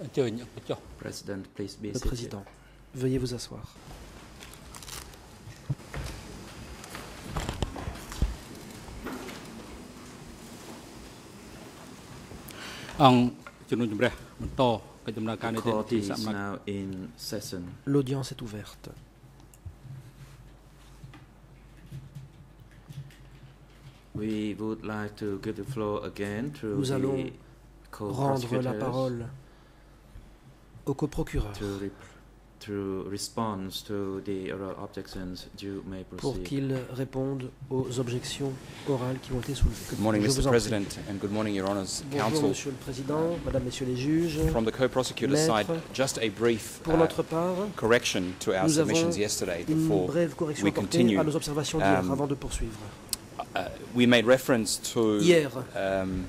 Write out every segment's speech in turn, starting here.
Le président, veuillez vous asseoir. L'audience est ouverte. Nous allons rendre la parole You may pour qu'il réponde aux objections orales qui ont été soulevées. Good morning, Je Mr. President, and good morning, Your Honours Bonjour, Counsel. Monsieur le Président, Madame, Messieurs les juges. From the co-prosecutor's side, just a brief Pour uh, notre part, correction to our submissions yesterday une before brève correction we continue. à nos observations d'hier Um, avant de poursuivre. uh, we made reference to Hier, um,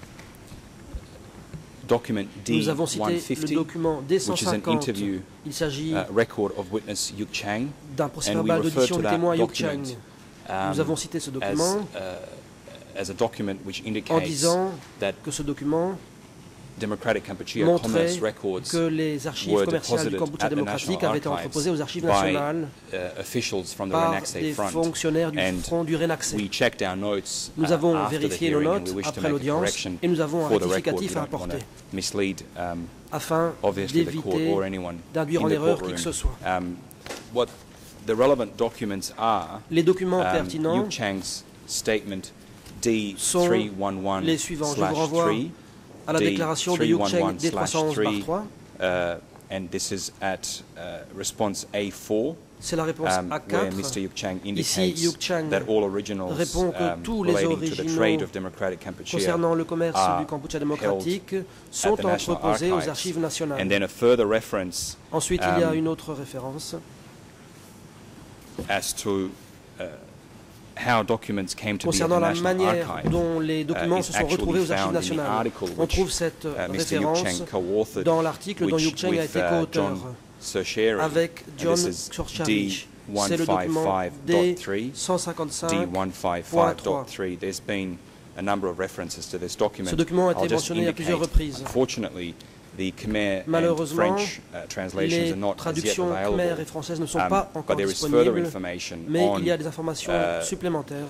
nous avons cité le D150, document which is an D150. interview Il s'agit uh, record of witness Yuk Chang. d'un procès and we verbal d'audition to du that témoin Yuk Chang. document Nous um, avons cité ce as, document uh, as a document which en indicates disant that que ce document montrait commerce records que les archives commerciales du the démocratique avaient été entreposées aux archives by nationales uh, officials from the par des front. fonctionnaires du And front du Renaxé. We checked our notes Nous uh, avons vérifié nos notes we wish to après l'audience et nous avons un rectificatif à apporter um, afin obviously the court d'éviter or anyone d'induire in en the erreur qui courtroom. que ce soit. Um, what the relevant documents are Les documents um, pertinents Yu Chang's statement sont D311 les suivants. Je vous renvoie 3 à la déclaration de Yuk Cheng 311 slash D311 par 3. uh, and this is at uh, response A4 C'est la réponse um, where A4. Mr. Yuk Chang Ici, Yuk Chang that all originals répond que um, tous les originaux concernant le commerce du Kampuchea démocratique sont entreposés aux Archives. nationales. then a further reference Ensuite, il y a um, une autre référence as to uh, how documents came to be at the concernant la manière dont les documents uh, se is sont retrouvés aux archives found in the nationales. On trouve cette uh. Yuk référence dans l'article dont Yuk Cheng a été uh, co-auteur avec John Sorchavich. C'est le document D155.3, D155. D155.3. There's been a number of references to this document. Ce document a été mentionné à plusieurs reprises. Malheureusement, uh, Les traductions khmer et françaises ne sont Um, pas encore disponibles, mais il y a des informations uh, supplémentaires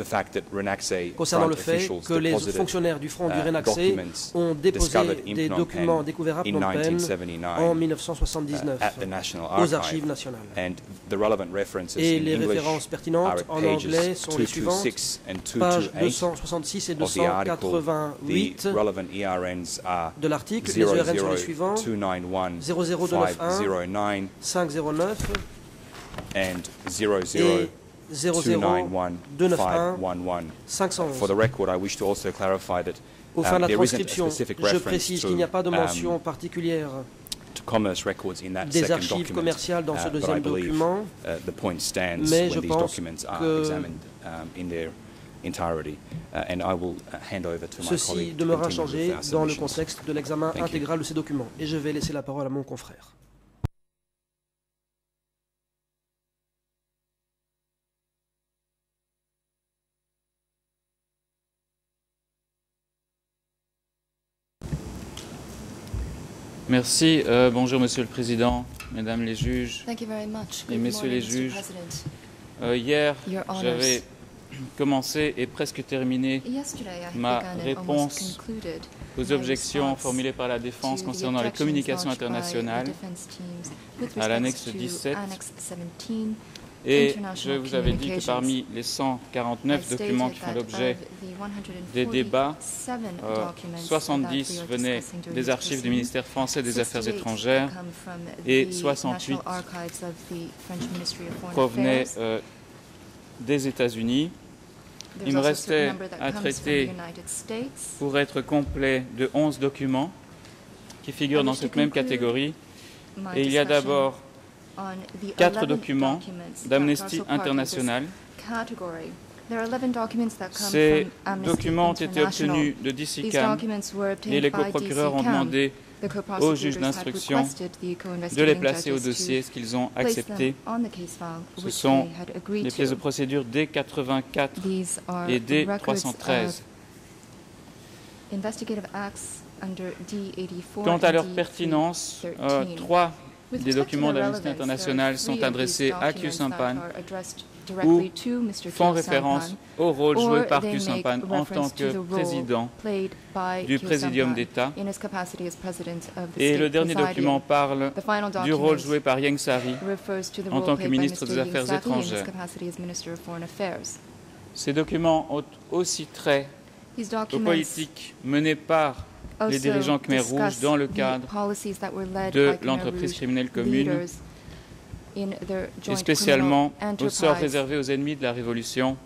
the fact that Renaxay concernant le fait que les fonctionnaires du front du uh, Renaxé documents ont déposé discovered in des documents découverts à Phnom Penh 1979 en uh, 1979 at the National aux Archive. archives nationales. And the relevant references Et in les English références are pertinentes en pages anglais sont les suivantes. 226 and Pages 228 266 et of the article. 288 The relevant ERNs are de l'article. Les ERN sont les suivants 00291 00291 509 509 and et 00291 00291 511. 511. For the record, I wish to also clarify that Au fin de la transcription, specific je reference précise to, qu'il n'y a pas de mention um, particulière to commerce records in that des second archives document. commerciales dans ce but I deuxième believe, document, the point stands mais je when these pense documents are que examined in their entirety. Uh, and I will uh, hand over to my ceci colleague to demeurera continue changé dans le contexte de l'examen intégral de ces documents. Et je vais laisser la parole à mon confrère. Merci. Euh, bonjour, Monsieur le Président, Mesdames les juges. Thank you very much. Et messieurs les juges. Euh, hier, j'avais commencé et presque terminé ma réponse aux objections formulées par la défense concernant les communications internationales à l'annexe to 17. Annex 17. et je vous avais dit que parmi les 149 I stated documents qui font l'objet des débats, 147 euh, documents that 70 we are venaient des archives du ministère français des Affaires 68 étrangères et the 68 National Archives of the French Ministry of Foreign provenaient euh, des États-Unis. Il me restait à traiter pour être complet de 11 documents qui figurent dans cette même catégorie. Et il y a d'abord quatre 11 documents d'Amnesty International. category. There are 11 documents that come Ces documents ont été obtenus de obtained et les coprocureurs ont DCCAM. demandé aux juges d'instruction de les placer au dossier, ce qu'ils ont accepté. Ce sont Les pièces de procédure D84 These are et records D313. of investigative acts under D84 Quant à leur pertinence, euh, D13. trois des documents d'Amnesty are International sont adressés à Q Sampan ou font référence au rôle joué par Q Sampan en tant que président du Présidium d'État. Et le dernier document parle du rôle joué par Yang Sari. en tant que ministre des Affaires étrangères. Ces documents ont aussi trait aux politiques menées par les dirigeants Khmer Rouge dans le the cadre de l'entreprise criminelle commune et spécialement au sort réservé aux ennemis de la Révolution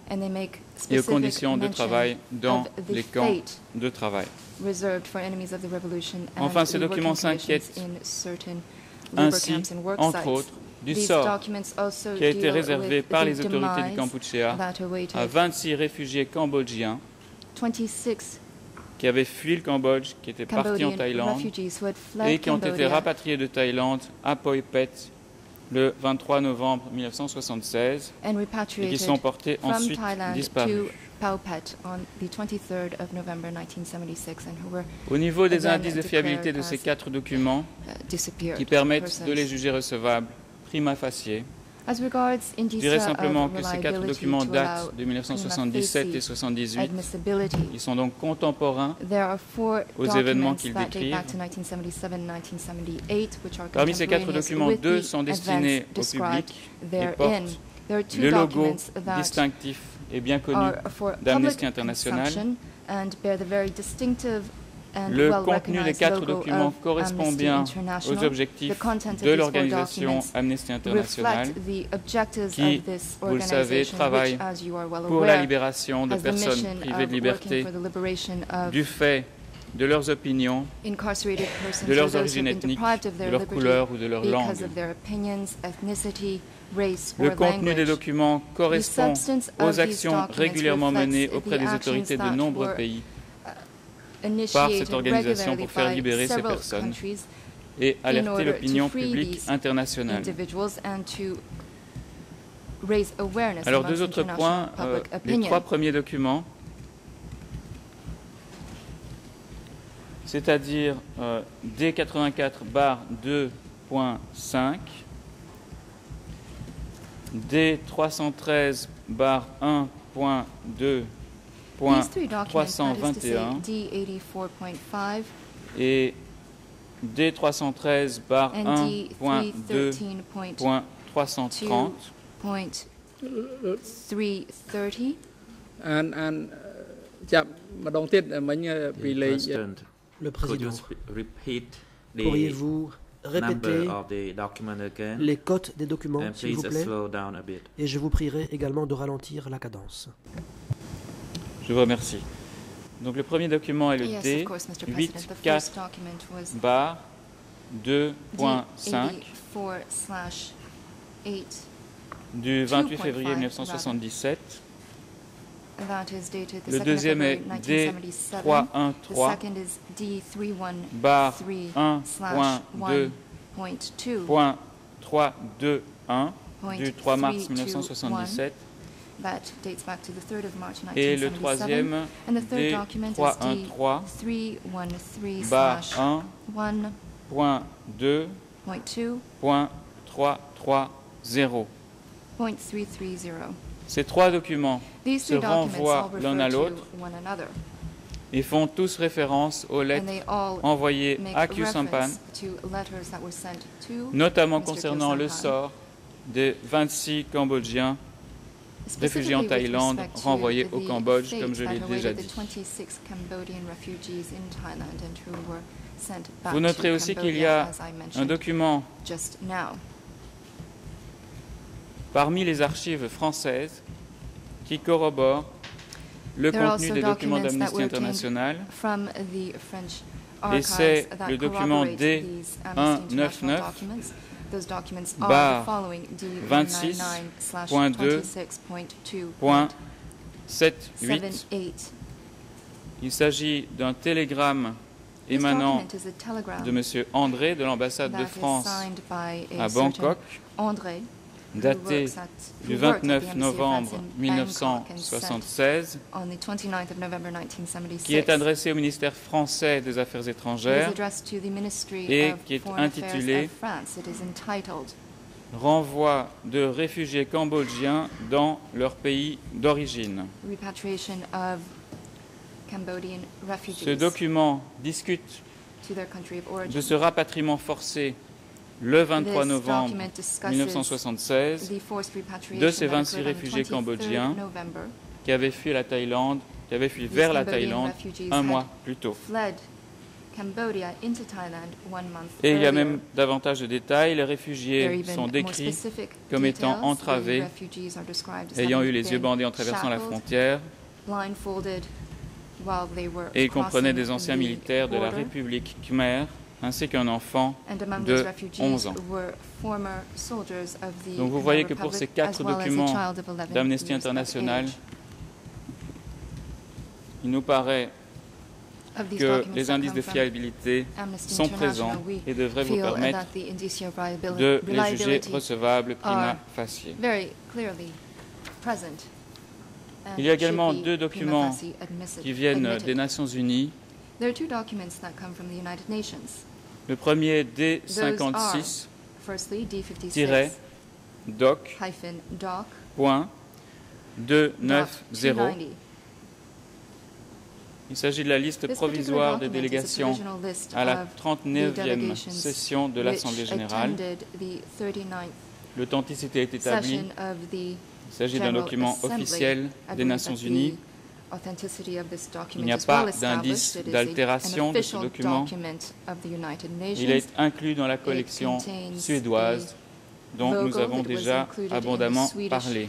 et aux conditions de travail dans les camps de travail. reserved for enemies of the revolution and Enfin, ces documents s'inquiètent Ainsi, entre autres, du sort qui a été réservé par les autorités du Kampuchea à 26 réfugiés cambodgiens 26 qui avaient fui le Cambodge, qui étaient partis en Thaïlande et qui ont été rapatriés de Thaïlande à Poi Phet le 23 novembre 1976 and et qui sont portés ensuite disparus. to Phao Phet on the 23rd of November 1976 and who were Au niveau des indices de fiabilité de ces quatre documents uh, qui permettent de les juger recevables, prima facie, je dirais simplement que ces quatre documents datent de 1977 et facie 78. admissibility, Ils sont donc contemporains there are four aux événements qu'ils that date décrivent. back to 1977-1978, which are Parmi ces quatre documents, deux sont destinés au public et portent le logo distinctif et bien connu d'Amnesty International. Le contenu des quatre documents correspond bien aux objectifs de l'organisation Amnesty International qui, vous le savez, travaille pour la libération de personnes privées de liberté du fait de leurs opinions, de leurs origines ethniques, de leur couleur ou de leur langue. Le contenu des documents correspond aux actions régulièrement menées auprès des autorités de nombreux were par cette organisation pour faire libérer ces personnes et alerter l'opinion publique internationale. Alors deux autres points, euh, les trois premiers documents, c'est-à-dire euh, D84-2.5, D313-1.2 Point 321 et D313 par 1.2.330 le président, pourriez-vous répéter les cotes des documents, s'il vous plaît, et je vous prierai également de ralentir la cadence. Je vous remercie. Donc le premier document est le Yes, D of course, Mr. President. The 8 first document was bar 2.5 D84/8 du 28 février 2.5, 1977. that is dated the Le 2nd of deuxième est 1977. The D313 second is D313 bar slash 1.2.321 du 3 mars 1977. That dates back to the 3rd of March Et le 1977. troisième And the third document is D313 D313 bar slash 1.2.330. 1.2.330. Ces trois documents These se renvoient l'un à l'autre. to one another, et font tous référence aux lettres they all envoyées à Q Sampan, reference to letters that were sent to, notamment concernant le sort des 26 Cambodgiens réfugiés en Thaïlande renvoyés au Cambodge, comme je l'ai déjà dit. Vous noterez aussi qu'il y a un document parmi les archives françaises qui corrobore le contenu des documents d'Amnesty International. et c'est le document D199 Those documents are bar the following: point deux, point 7, 8. D199/26.2.78. Il s'agit d'un télégramme émanant de M. André de l'ambassade de France à Bangkok André daté du who worked at the 29 Embassy of novembre France in Bangkok and sent 1976, on the 29th of November 1976. qui est adressé au ministère français des Affaires étrangères, et qui est intitulé renvoi de réfugiés cambodgiens dans leur pays d'origine. Ce document discute de ce rapatriement forcé le 23 This novembre document discusses 1976 the forced repatriation de ces that 26 occurred on the réfugiés 23rd cambodgiens qui avaient fui la Thaïlande, qui avaient fui vers la Thaïlande un mois plus tôt. Et il y a même davantage de détails. Les réfugiés sont décrits comme étant entravés, ayant eu les yeux bandés en traversant la frontière, blindfolded while they were et ils comprenaient des anciens militaires de la. République khmer, ainsi qu'un enfant de those refugees 11 ans. Donc vous voyez que pour ces quatre documents child of 11 d'Amnesty International, il nous paraît que les indices de fiabilité sont présents et devraient vous permettre de les juger recevables prima facie. Il y a également deux documents qui viennent des Nations Unies. Le premier Those are, D56 firstly, D56 tiret doc point doc 290. 290. Il s'agit de la liste provisoire des délégations à la of 39e delegations session de l'Assemblée générale. attended the 39th L'authenticité est établie. Il s'agit d'un document officiel des Nations Unies. Il n'y a pas d'indice d'altération de ce document. Il est inclus dans la collection suédoise dont nous avons déjà abondamment parlé.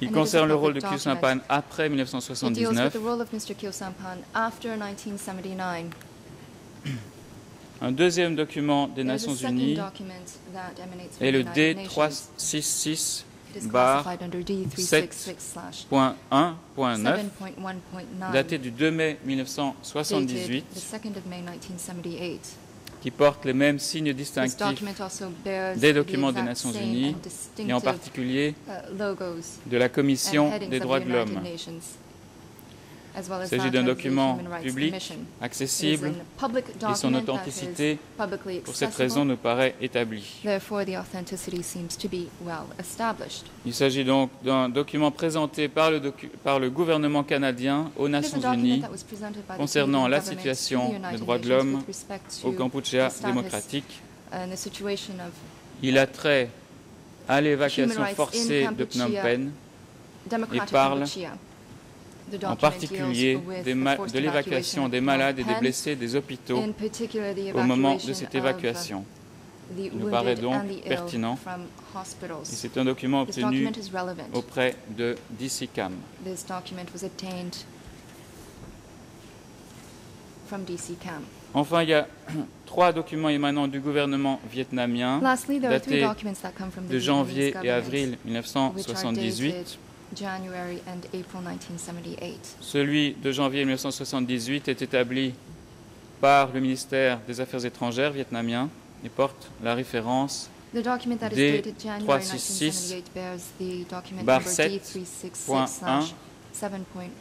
Il concerne le rôle de public Khieu Sampan document. après It deals with 1979. the role of Mr. Kyo Sampan after 1979. Un deuxième document des Nations Unies est le United Nations. D366 It is bar classified under D366/7.1.9, Point 1.1.9, daté du 2 mai dated 1978, the 2nd of May 1978. qui porte les mêmes signes distinctifs des documents des Nations Unies, et en particulier uh, de la Commission des droits de l'homme, Nations, as well as Il s'agit d'un document public, accessible, et son authenticité, pour cette raison, nous paraît établie. Il s'agit donc d'un document présenté par le, docu- par le gouvernement canadien aux Nations Unies concernant la situation des droits de l'homme au Kampuchea démocratique. Il a trait à l'évacuation forcée de Phnom. Penh, democratic parle en particulier des de l'évacuation des malades et des blessés des hôpitaux au moment de cette évacuation. Il nous paraît donc pertinent. Et c'est un document obtenu auprès de DCCAM. Enfin, il y a trois documents émanant du gouvernement vietnamien datés de janvier et avril government, which are 1978. January and April 1978. Celui de janvier 1978 est établi par le ministère des Affaires étrangères vietnamien et porte la référence The document that is D dated January 366 1978 bears the document bar number 7 point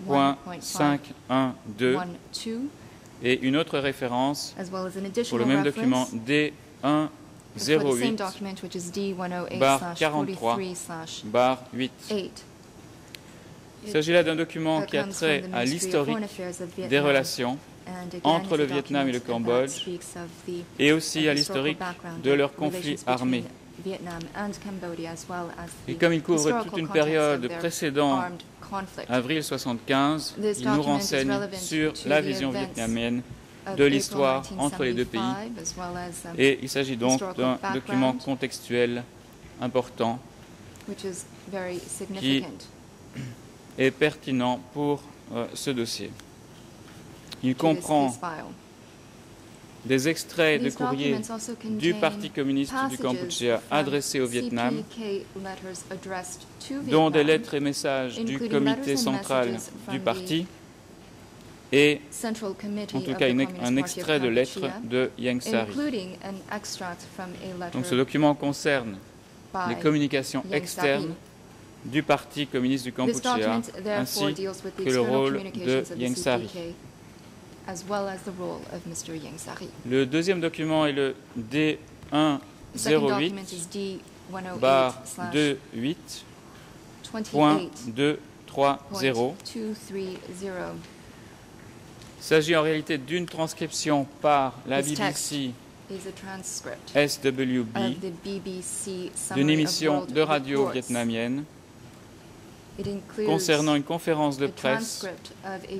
point D366/7.1.512, 512 et une autre référence pour le même document reference for the same D108 document, which is bar 43 D108/43/8. bar 8. Il s'agit là d'un document qui a trait à l'historique des relations entre le Vietnam et le Cambodge et aussi à l'historique de of leur conflit relations armé. between Vietnam and Cambodia, as well as Et comme il couvre toute une période précédant avril 75, This il nous renseigne sur la vision vietnamienne de l'histoire entre les deux 1975, as, um, et il s'agit donc d'un document contextuel important which et pertinent pour euh, ce dossier. Il comprend des extraits de courriers du Parti communiste du from adressés au Vietnam, dont des lettres et messages du comité central du parti, et en tout cas une- un extrait de lettre Kampuchea, de Yang Sari. Donc ce document concerne les communications externes. Du Parti communiste du therefore ainsi deals with the que le external rôle communications de of the Yang Sari. CPK, as well as the role of Mr. Yang Sari. Le deuxième document est le The second document D108 is D108 bar slash 28 28 point 230. point 230. Il s'agit en réalité d'une transcription par la BBC SWB d'une émission de radio vietnamienne concernant une conférence de presse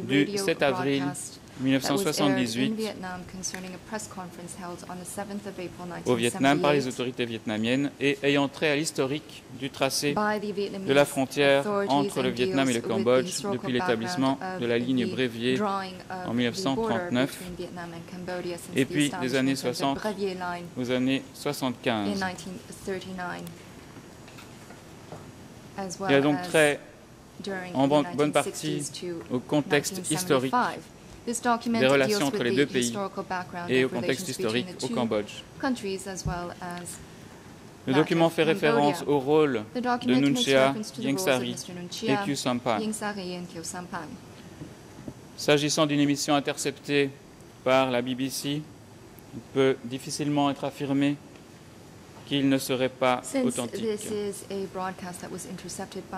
du radio 7 avril broadcast that was aired in 1978 Vietnam concerning a press conference held on the 7th of April au Vietnam par les 1978 autorités vietnamiennes et ayant trait à l'historique du tracé de la frontière entre le Vietnam et le Cambodge depuis l'établissement de la ligne of en the 1939 border between Vietnam and Cambodia since et puis des années establishment of 60 the Brevier line aux années in 75. 1939. As well Il a donc trait en bonne partie 1960s to au contexte 1975. historique des relations entre les deux pays historical background et au contexte historique the au Cambodge. Le document fait référence au rôle de Nunchia, reference to the Yang roles of Sari Mr. et Khieu Samphan. S'agissant d'une émission interceptée par la BBC, il peut difficilement être affirmé qu'il ne serait pas authentique.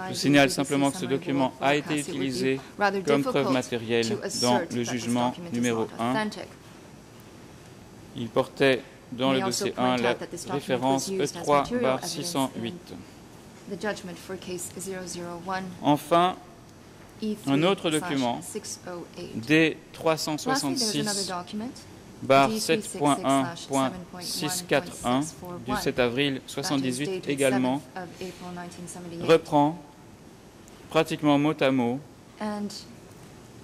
Je signale simplement que ce document a été utilisé comme preuve matérielle dans le jugement numéro not 1. authentic. Il portait dans le dossier point 1 la référence was used as E3 material bar evidence 608. The judgment for case 001 Enfin, E3 Un autre document, 608. D Lastly, there's another 366 document, bar D366/7.1.641 7.1.641 du 7 avril that is 78 dated également 7th of April 1978, reprend pratiquement mot à mot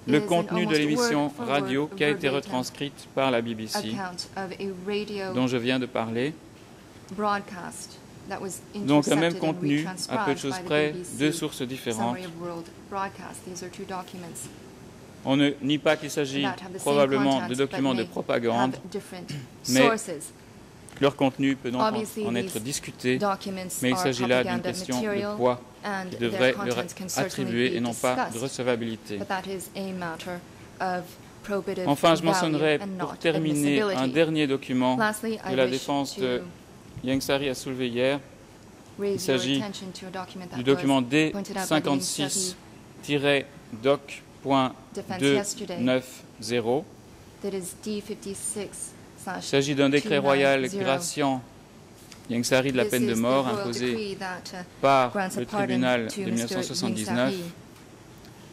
le contenu de l'émission radio qui a été retranscrite par la BBC, dont je viens de parler. Donc le même contenu, à peu de choses près, deux sources différentes. On ne nie pas qu'il s'agit probablement de documents de propagande. mais. Leur contenu peut donc en, être discuté, mais il s'agit là d'une question de poids qui devrait leur attribuer et non pas de recevabilité. but that is a matter of probative Enfin, je mentionnerai pour terminer un dernier document que la défense de Yang Sari a soulevé hier, il s'agit du document was pointed out by the Yang defense yesterday D56-doc.290. that is D56 Il s'agit d'un décret royal 290. graciant Yang Sari de la peine de mort imposée uh, par le tribunal de Mr. 1979 Yang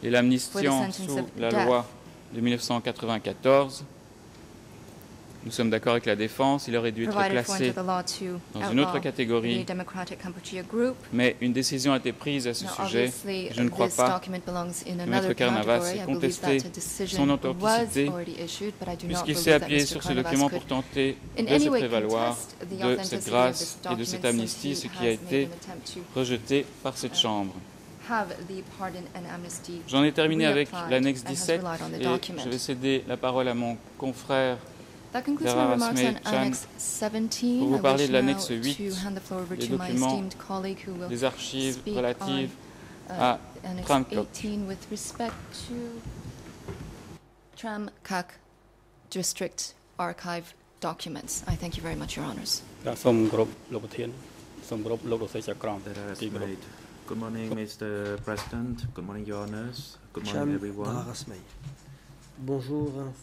et l'amnistiant sous la loi de 1994. Nous sommes d'accord avec la défense, il aurait dû être classé dans une autre catégorie, mais une décision a été prise à ce sujet. Je ne crois pas que Maître Carnavas ait I believe contesté that a decision son authenticité, puisqu'il s'est appuyé sur ce document pour tenter de se prévaloir de cette grâce et de cette amnistie, ce qui a été rejeté par cette Chambre. and amnesty J'en ai terminé avec l'annexe and has 17 relied on the et je vais céder la parole à mon confrère That concludes my remarks on Annex 17. I wish now to hand the floor over to my esteemed colleague who will speak on documents uh, Annex 18 with respect Tram Tramkak District Archive Documents. I thank you very much, Your Honors. Good morning, Mr. President. Good morning, Your Honors. Good morning, everyone. Bonjour.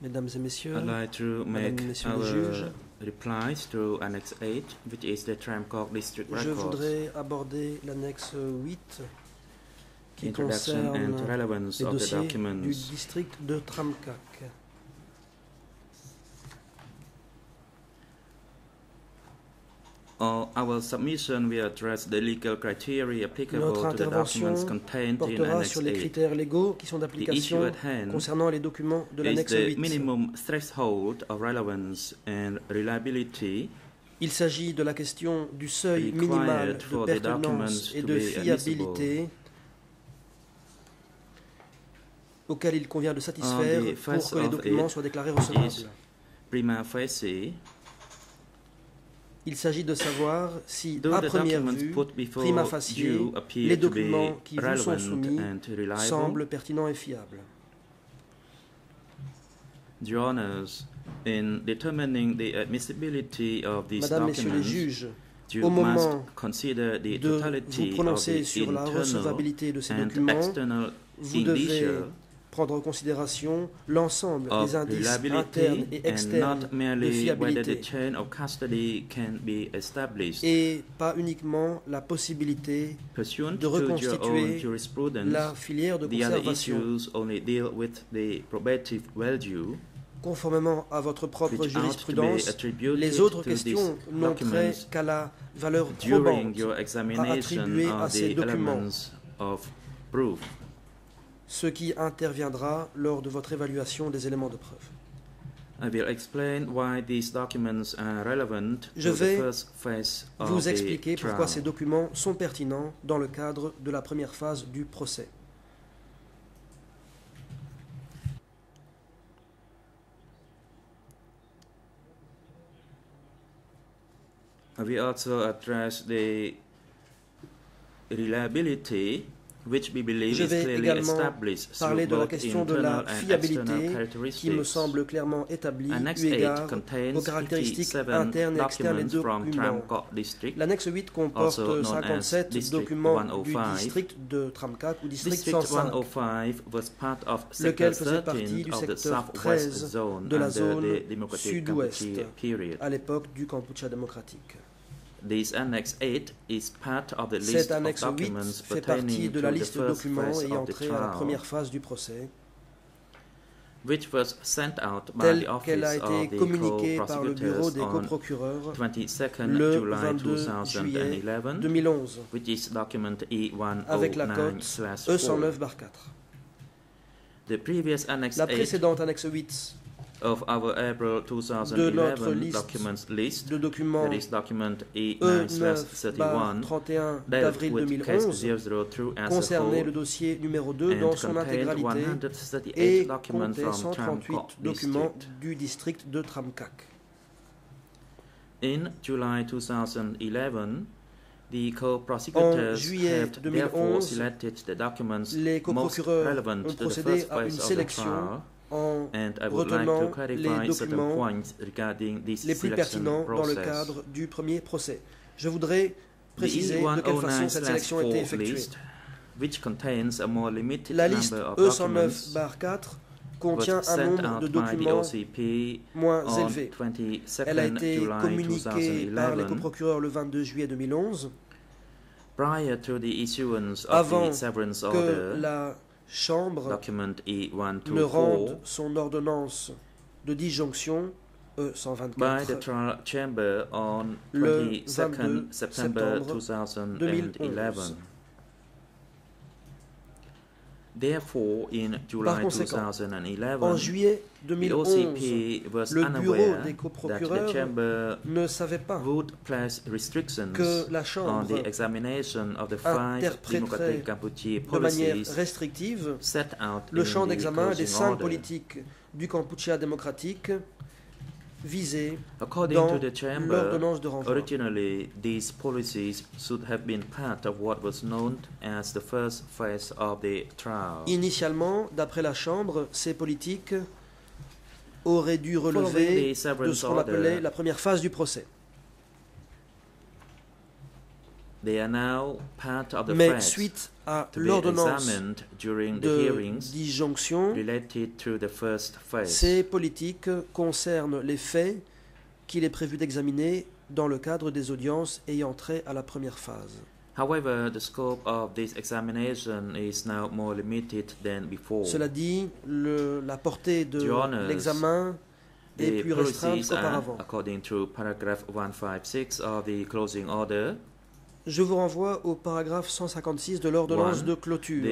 Mesdames et messieurs. I'd like to make Madame, Messieurs les juges. our replies to Annex 8, which is the Tramcock District Je voudrais aborder l'annexe 8 qui concerne les of the dossiers du district de Tramkak. Uh, our submission will address the legal criteria applicable Notre intervention portera sur les 8. critères légaux qui sont The issue d'application at hand concernant les documents de l'annexe the 8. minimum threshold of relevance and reliability Il s'agit de la question du seuil minimal de pertinence et de fiabilité auquel il convient de satisfaire the pour que les documents soient déclarés recevables. is prima facie, Il s'agit de savoir si, à the première documents vue, prima facie, les appear to be documents qui vous sont relevant soumis semblent pertinents et fiables. Your Honours, in determining the admissibility of these Madame, Messieurs les juges, you au moment consider the de vous prononcer sur la recevabilité de ces and documents, vous devez prendre en considération l'ensemble des indices internes et externes de fiabilité et pas uniquement la possibilité Pursuant de reconstituer la filière de conservation issues only deal with the probative value conformément à votre propre jurisprudence. Les autres questions n'ont trait qu'à la valeur probante your examination attribuer à of ces documents. Ce qui interviendra lors de votre évaluation des éléments de preuve. I will explain why these documents are relevant Je to the vais first phase of Vous the expliquer pourquoi ces documents sont pertinents dans le cadre de la première phase du procès. Will also address the reliability, which we believe Je is vais clearly également established parler de la question de la fiabilité external qui me characteristics. semble clairement établie Annex eu 8 égard aux caractéristiques 57 internes et externes des documents L'annexe 8 comporte Also known as 57 District documents du 105. district de Tramcak ou district District 105, 105 was part of Lequel faisait partie 13 du secteur southwest 13 zone de la zone sud-ouest. À l'époque du Kampuchea démocratique. This Annex 8 is part of the list Cette of annexe 8 documents fait partie pertaining de la to the liste de documents ayant trait à la première phase du procès, which was sent out by telle the qu'elle a office of été the communiquée par le bureau des on coprocureurs 22nd le July 22 juillet 2011, 2011 which is document avec la cote E109/4. E109-4. The previous Annex La 8 précédente annexe 8 of our April de notre 2011 liste documents list, de documents that is document E E9/31, E9-31 dealt d'avril with case 2011 002 as a concernait le dossier numéro 2 and dans son intégralité 138 et documents comptait from 138 Tramcock documents district. du district de Tramcak. In July 2011, the En juillet have therefore 2011, selected the documents les most coprocureurs relevant ont to the procédé first à une phase of the sélection trial, en and I would like retenant to clarify les certain documents points regarding this les plus pertinents dans le cadre du premier procès. Je voudrais préciser de quelle façon cette sélection a été E109/4 effectuée. list, which contains a more limited La liste number of E109 documents, 4 was contient un nombre de documents moins élevé. 22nd Elle a été communiquée par les 2011, coprocureurs le 22 juillet 2011 prior to the issuance of Avant que la Chambre document E ne rende E124, son ordonnance de disjonction by the E124 trial chamber on Le 22nd 22 September septembre 2011. 2011. Therefore, in Par July conséquent, 2011, En juillet the 2011, OCP was le bureau unaware des coprocureurs ne savait pas would place restrictions que la on Chambre the examination of the interpréterait de manière restrictive set out le champ d'examen des cinq politiques du Kampuchea démocratique visées According dans to the chamber, l'ordonnance de renvoi. originally these policies should have been part of what was known as the first phase of the trial. Initialement, d'après la Chambre, ces politiques auraient dû relever de ce qu'on appelait la première phase du procès. they are now part of the Mais suite à l'ordonnance de disjonction, ces politiques concernent les faits qu'il est prévu d'examiner dans le cadre des audiences ayant trait à la première phase. However, the scope of this examination is now more limited than before. Cela dit, le- la portée de l'examen est The plus restreinte qu'auparavant. Je vous renvoie au paragraphe 156 de l'ordonnance de clôture.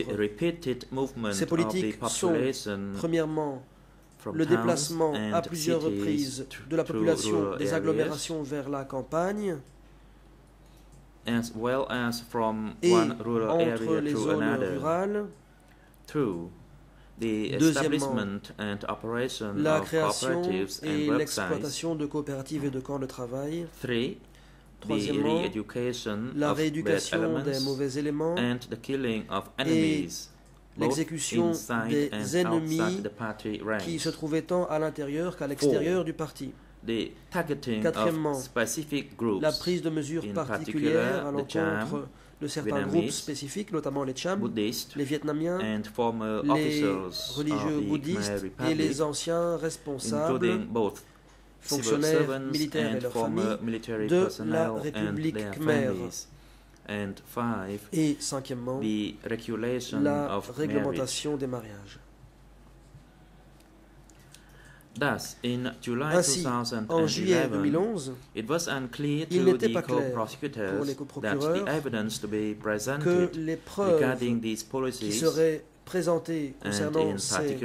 Ces politiques sont, Premièrement, le déplacement à plusieurs reprises de la population des agglomérations vers la campagne, as well as from et one rural entre area les to zones another. rurales, Two, the Deuxièmement, establishment and operation La of création cooperatives and et l'exploitation de coopératives et de camps de travail. Three, Troisièmement, La rééducation des mauvais éléments and the killing of enemies, both l'exécution inside des and ennemis outside the party qui se trouvent tant à l'intérieur qu'à l'extérieur du parti. The targeting Quatrièmement, of specific groups, La prise de mesures particulières à l'encontre de certains Vietnamese, groupes spécifiques, notamment les Cham, les Vietnamiens, and former les officers religieux bouddhistes et les anciens responsables fonctionnaires militaires et and leurs former familles military de la personnel and République five, et cinquièmement the regulation la of marriage. réglementation des mariages. Thus, in July Ainsi, en juillet 2011, 2011, it was unclear il to n'était the pas clair pour les that the coprocureurs evidence to be que presented les preuves regarding these qui policies seraient présentées concernant ces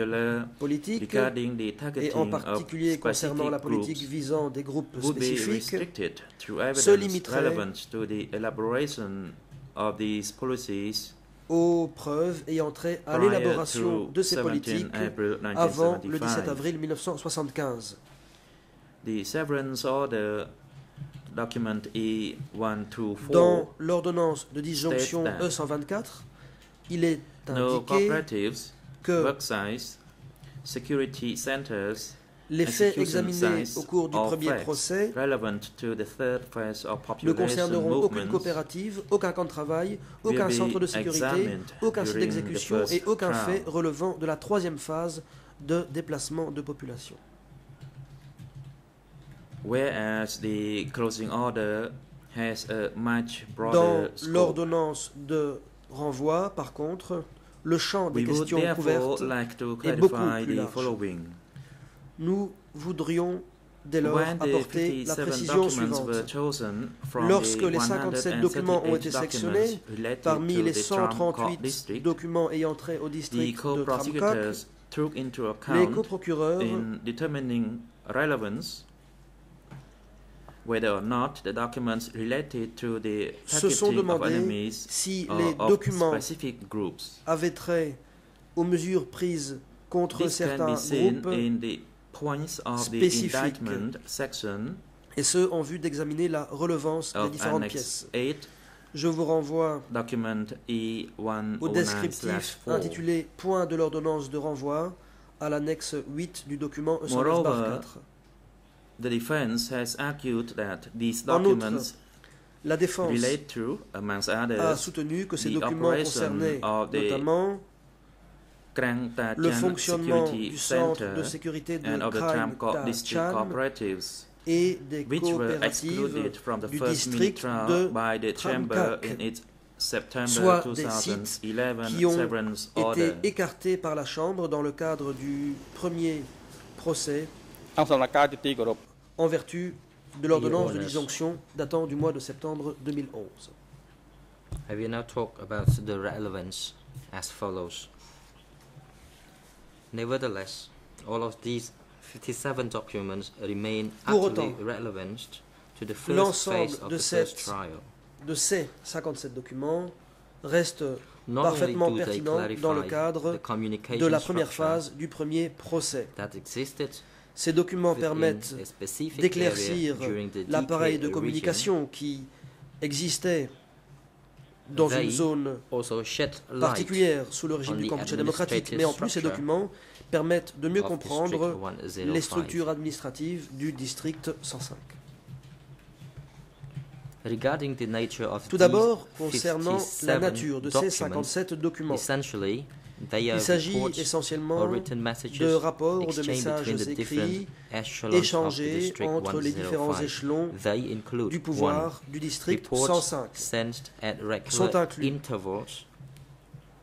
politiques et en particulier concernant la politique visant des groupes spécifiques se limiterait relevant to the elaboration of these policies aux preuves ayant trait à l'élaboration de ces 17 politiques avant le 17 1975. avril 1975. The severance order document E124 Dans l'ordonnance de disjonction State that E124, il est no cooperatives, que worksites, security centers les faits examinés au cours du premier procès relevant to the third phase of ne population concerneront aucune coopérative, aucun camp de travail, aucun centre de sécurité, aucun site d'exécution et aucun fait relevant de la troisième phase de déplacement de population. whereas the closing order has a much Dans broader scope. l'ordonnance de renvoi, par contre, le champ des We questions couvertes, like to est beaucoup plus large. nous voudrions dès lors apporter la 57 précision suivante. Lorsque les 57 documents ont été 138 sélectionnés, documents related Parmi les the Tram Court 138 district, documents ayant trait au district de Tramcock, les coprocureurs in determining relevance whether or not the documents related to the se sont targeting of demandé enemies si or les documents specific groups. avaient trait aux mesures prises contre This certains groupes, in the points of the spécifiques. indictment section et ce en vue d'examiner la relevance des différentes pièces. 8, Je vous renvoie document E au descriptif E109/4. intitulé Point de l'ordonnance de renvoi à l'annexe 8 du document E Moreover, 109 The defense has argued that these documents La défense relate to, amongst a others, soutenu que ces the documents operation concernaient of the notamment le fonctionnement Security du centre Center de sécurité de and of the Krang Tramcourt district Chan cooperatives, et des which were coopératives excluded from the du district trial de by the chamber in its September soit des sites 2011 qui ont severance order. été écartés par la Chambre dans le cadre du premier procès en vertu de l'ordonnance de disjonction datant du mois de septembre 2011. I will now talk about the relevance as follows? Nevertheless, all of these 57 documents remain Pour utterly relevant to the first phase of the cette, first trial. De ces 57 documents restent Not parfaitement pertinents dans le cadre de la première phase du premier procès. That existed ces documents permettent d'éclaircir l'appareil de communication qui existait dans une zone particulière sous le régime du Kampuchea démocratique, mais en plus ces documents permettent de mieux comprendre 105. les structures administratives du district 105. Regarding the nature of Tout d'abord, concernant la 57 nature de ces documents, 57 documents, il are s'agit essentiellement written messages de rapports ou de messages between the écrits échangés entre les différents 105. échelons They include du pouvoir du district reports 105. sent at Sont regular inclus intervals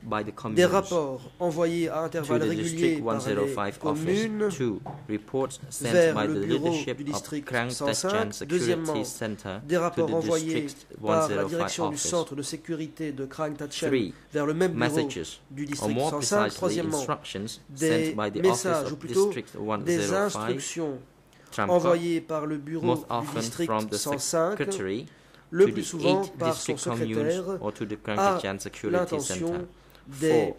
by the Des communes rapports envoyés à intervalles the réguliers par les 105 communes. Two, reports sent vers by le the bureau leadership du district Krang 105. Tachan Deuxièmement, des rapports the envoyés par la 105 direction du office. centre de sécurité de Krang Tachan Three, vers le même bureau du district more 105. precisely Troisièmement, des the messages, ou plutôt des 105 instructions envoyées par le bureau du district from the 105, secretary le plus the souvent par son secrétaire, the Security l'intention. Des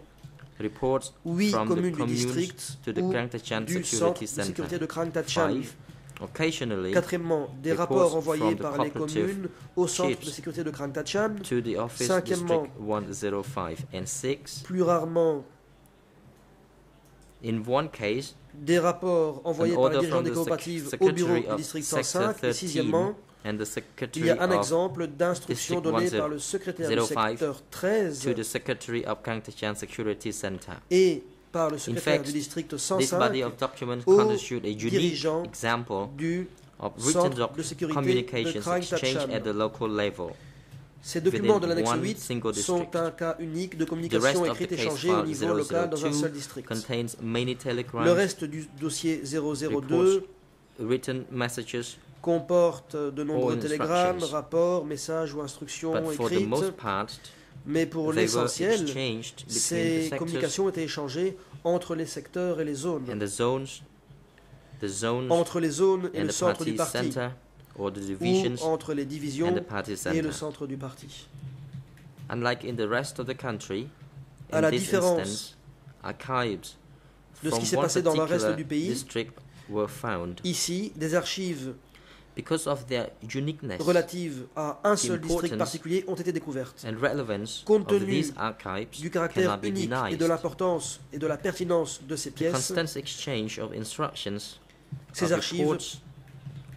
huit from the communes du district to the ou Krangtachan du Security centre de sécurité Center. de Krang Tachan. Five, occasionally Quatrièmement, des rapports envoyés par les communes au centre de sécurité de Krang Tachan. to the office Cinquièmement, district 105 and six. Plus rarement, In one case, des rapports envoyés par les dirigeants des the coopératives au bureau du district sector 105. Et 13 sixièmement, il secretary y a un exemple d'instruction donnée 10 par le secrétaire du 05 secteur 13 to the secretary of Krangtachan Security Center. et par le secrétaire fact, du district This 105 body of documents aux constitute a unique dirigeants example du of written centre de sécurité de communications Krang exchanged Tachan. at the local level. Ces documents de l'annexe one 8 single sont un cas unique de The communication rest of the écrite case échangée au file niveau local dans un 002 seul district. contains many telegrams, Le reste du dossier 002 reports, written messages, comporte de nombreux télégrammes, rapports, messages ou instructions écrites, mais pour l'essentiel, ces communications étaient échangées entre les secteurs et les zones, and the zones, the zones entre les zones et le centre du parti, center, or the ou entre les divisions et le centre du parti. Unlike in the rest of the country, À in la this différence instance, archives de ce qui s'est passé dans le reste du pays, district were found. Ici, des archives Because of their uniqueness relatives à un seul district particulier ont été découvertes. and relevance Compte of tenu these archives Du caractère unique et de l'importance et de la pertinence de ces The pièces, constant exchange of instructions ces of archives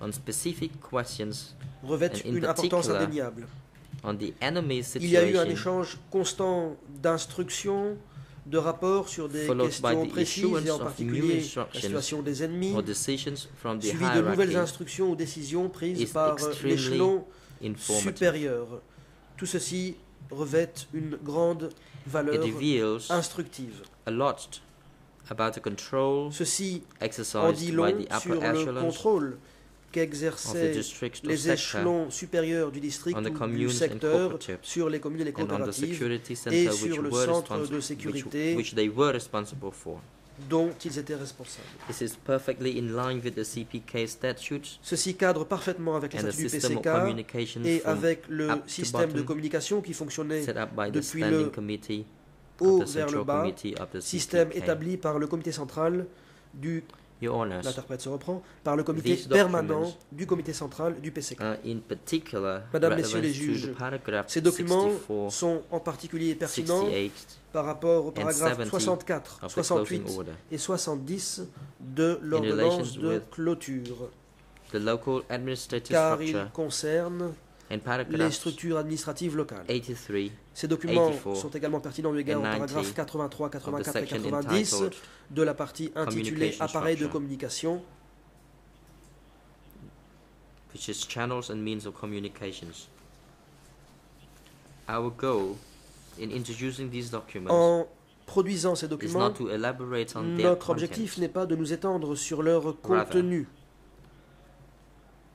on specific questions revêtent and in une importance particular, indéniable. on the enemy Il y a eu un situation échange constant d'instructions, de rapports sur des questions précises et en particulier la situation des ennemis, suivi de nouvelles instructions ou décisions prises is par extremely l'échelon supérieur. Tout ceci revêt une grande valeur instructive. a lot about the control Ceci en dit by long the upper sur le contrôle qu'exerçaient les sector échelons supérieurs du district ou du secteur sur les communes et les coopératives et sur le centre de sécurité which they were responsible for. dont ils étaient responsables. This is perfectly in line with the CPK statutes Ceci cadre parfaitement avec les statuts du PCK et avec le système de communication qui fonctionnait depuis le haut vers le bas, système établi par le comité central du Your l'interprète se reprend par le comité permanent du comité central du PCK. are in particular Madame, Messieurs les juges, Ces documents 64, sont en particulier pertinents 68 par rapport aux paragraphes 70 64, of the closing 68 order. et 70 de l'ordonnance de clôture, car il structure concerne and les structures administratives locales. 83 Ces documents 84 sont également pertinents eu égard aux and 90 paragraphes 83, of the 84 et section 90 entitled de la partie intitulée Communication Appareil de communication, which is channels and means of communications. Our goal in introducing these documents En produisant ces documents, notre objectif n'est pas de nous étendre sur leur contenu. We are seeking to show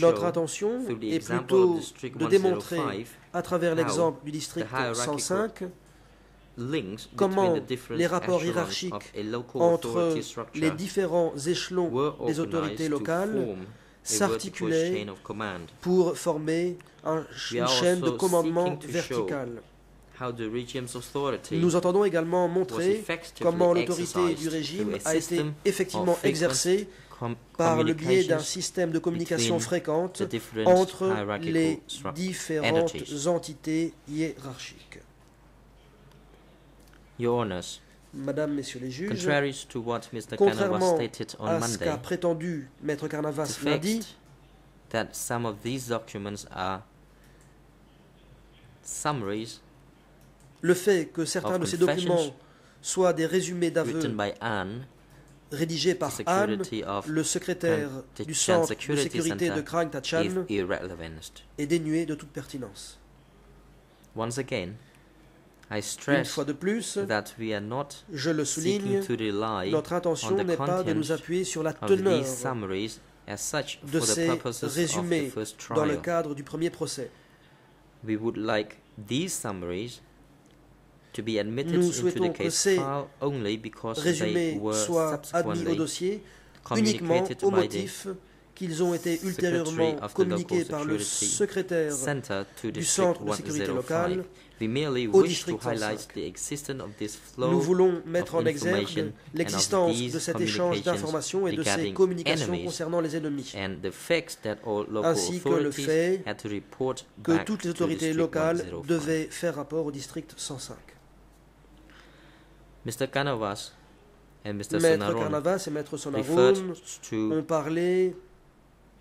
Notre the est plutôt de démontrer 105 à travers l'exemple du district the hierarchical 105 links comment les rapports hiérarchiques entre les différents échelons des autorités locales s'articulaient pour former une chaîne de commandement verticale. Nous entendons également montrer comment l'autorité du régime a été effectivement exercée par le biais d'un système de communication fréquente entre les différentes entities. entités hiérarchiques. Your Honours, Madame, Messieurs les juges, contrary to what Mr. Kanawha contrairement stated on à ce qu'a prétendu Maître Carnavas lundi, that some of these documents are summaries le fait que certains de ces documents soient des résumés d'aveux the par Anne, le secrétaire du centre de sécurité de Krang Tachan, est dénué de toute pertinence. Once again, I Une stress fois de plus, that we are not je le souligne, to rely notre intention on the n'est pas de nous appuyer sur la teneur these summaries as such de for the ces purposes of the résumés first dans le trial. cadre du premier procès. We would like these summaries to be admitted Nous into the que case ces file only because they Résumés were soient admis au dossier uniquement au motif qu'ils ont été ultérieurement communiqués par le secrétaire du Centre de sécurité 105. locale We merely au wish to district highlight 105. the existence of this Nous voulons mettre en exergue l'existence de cet échange d'informations et de ces communications concernant les ennemis, ainsi que le fait que toutes les to autorités locales 105. devaient faire rapport au district 105. Mr. Kanavas and Mr. Maître et Maître Sonaroun ont parlé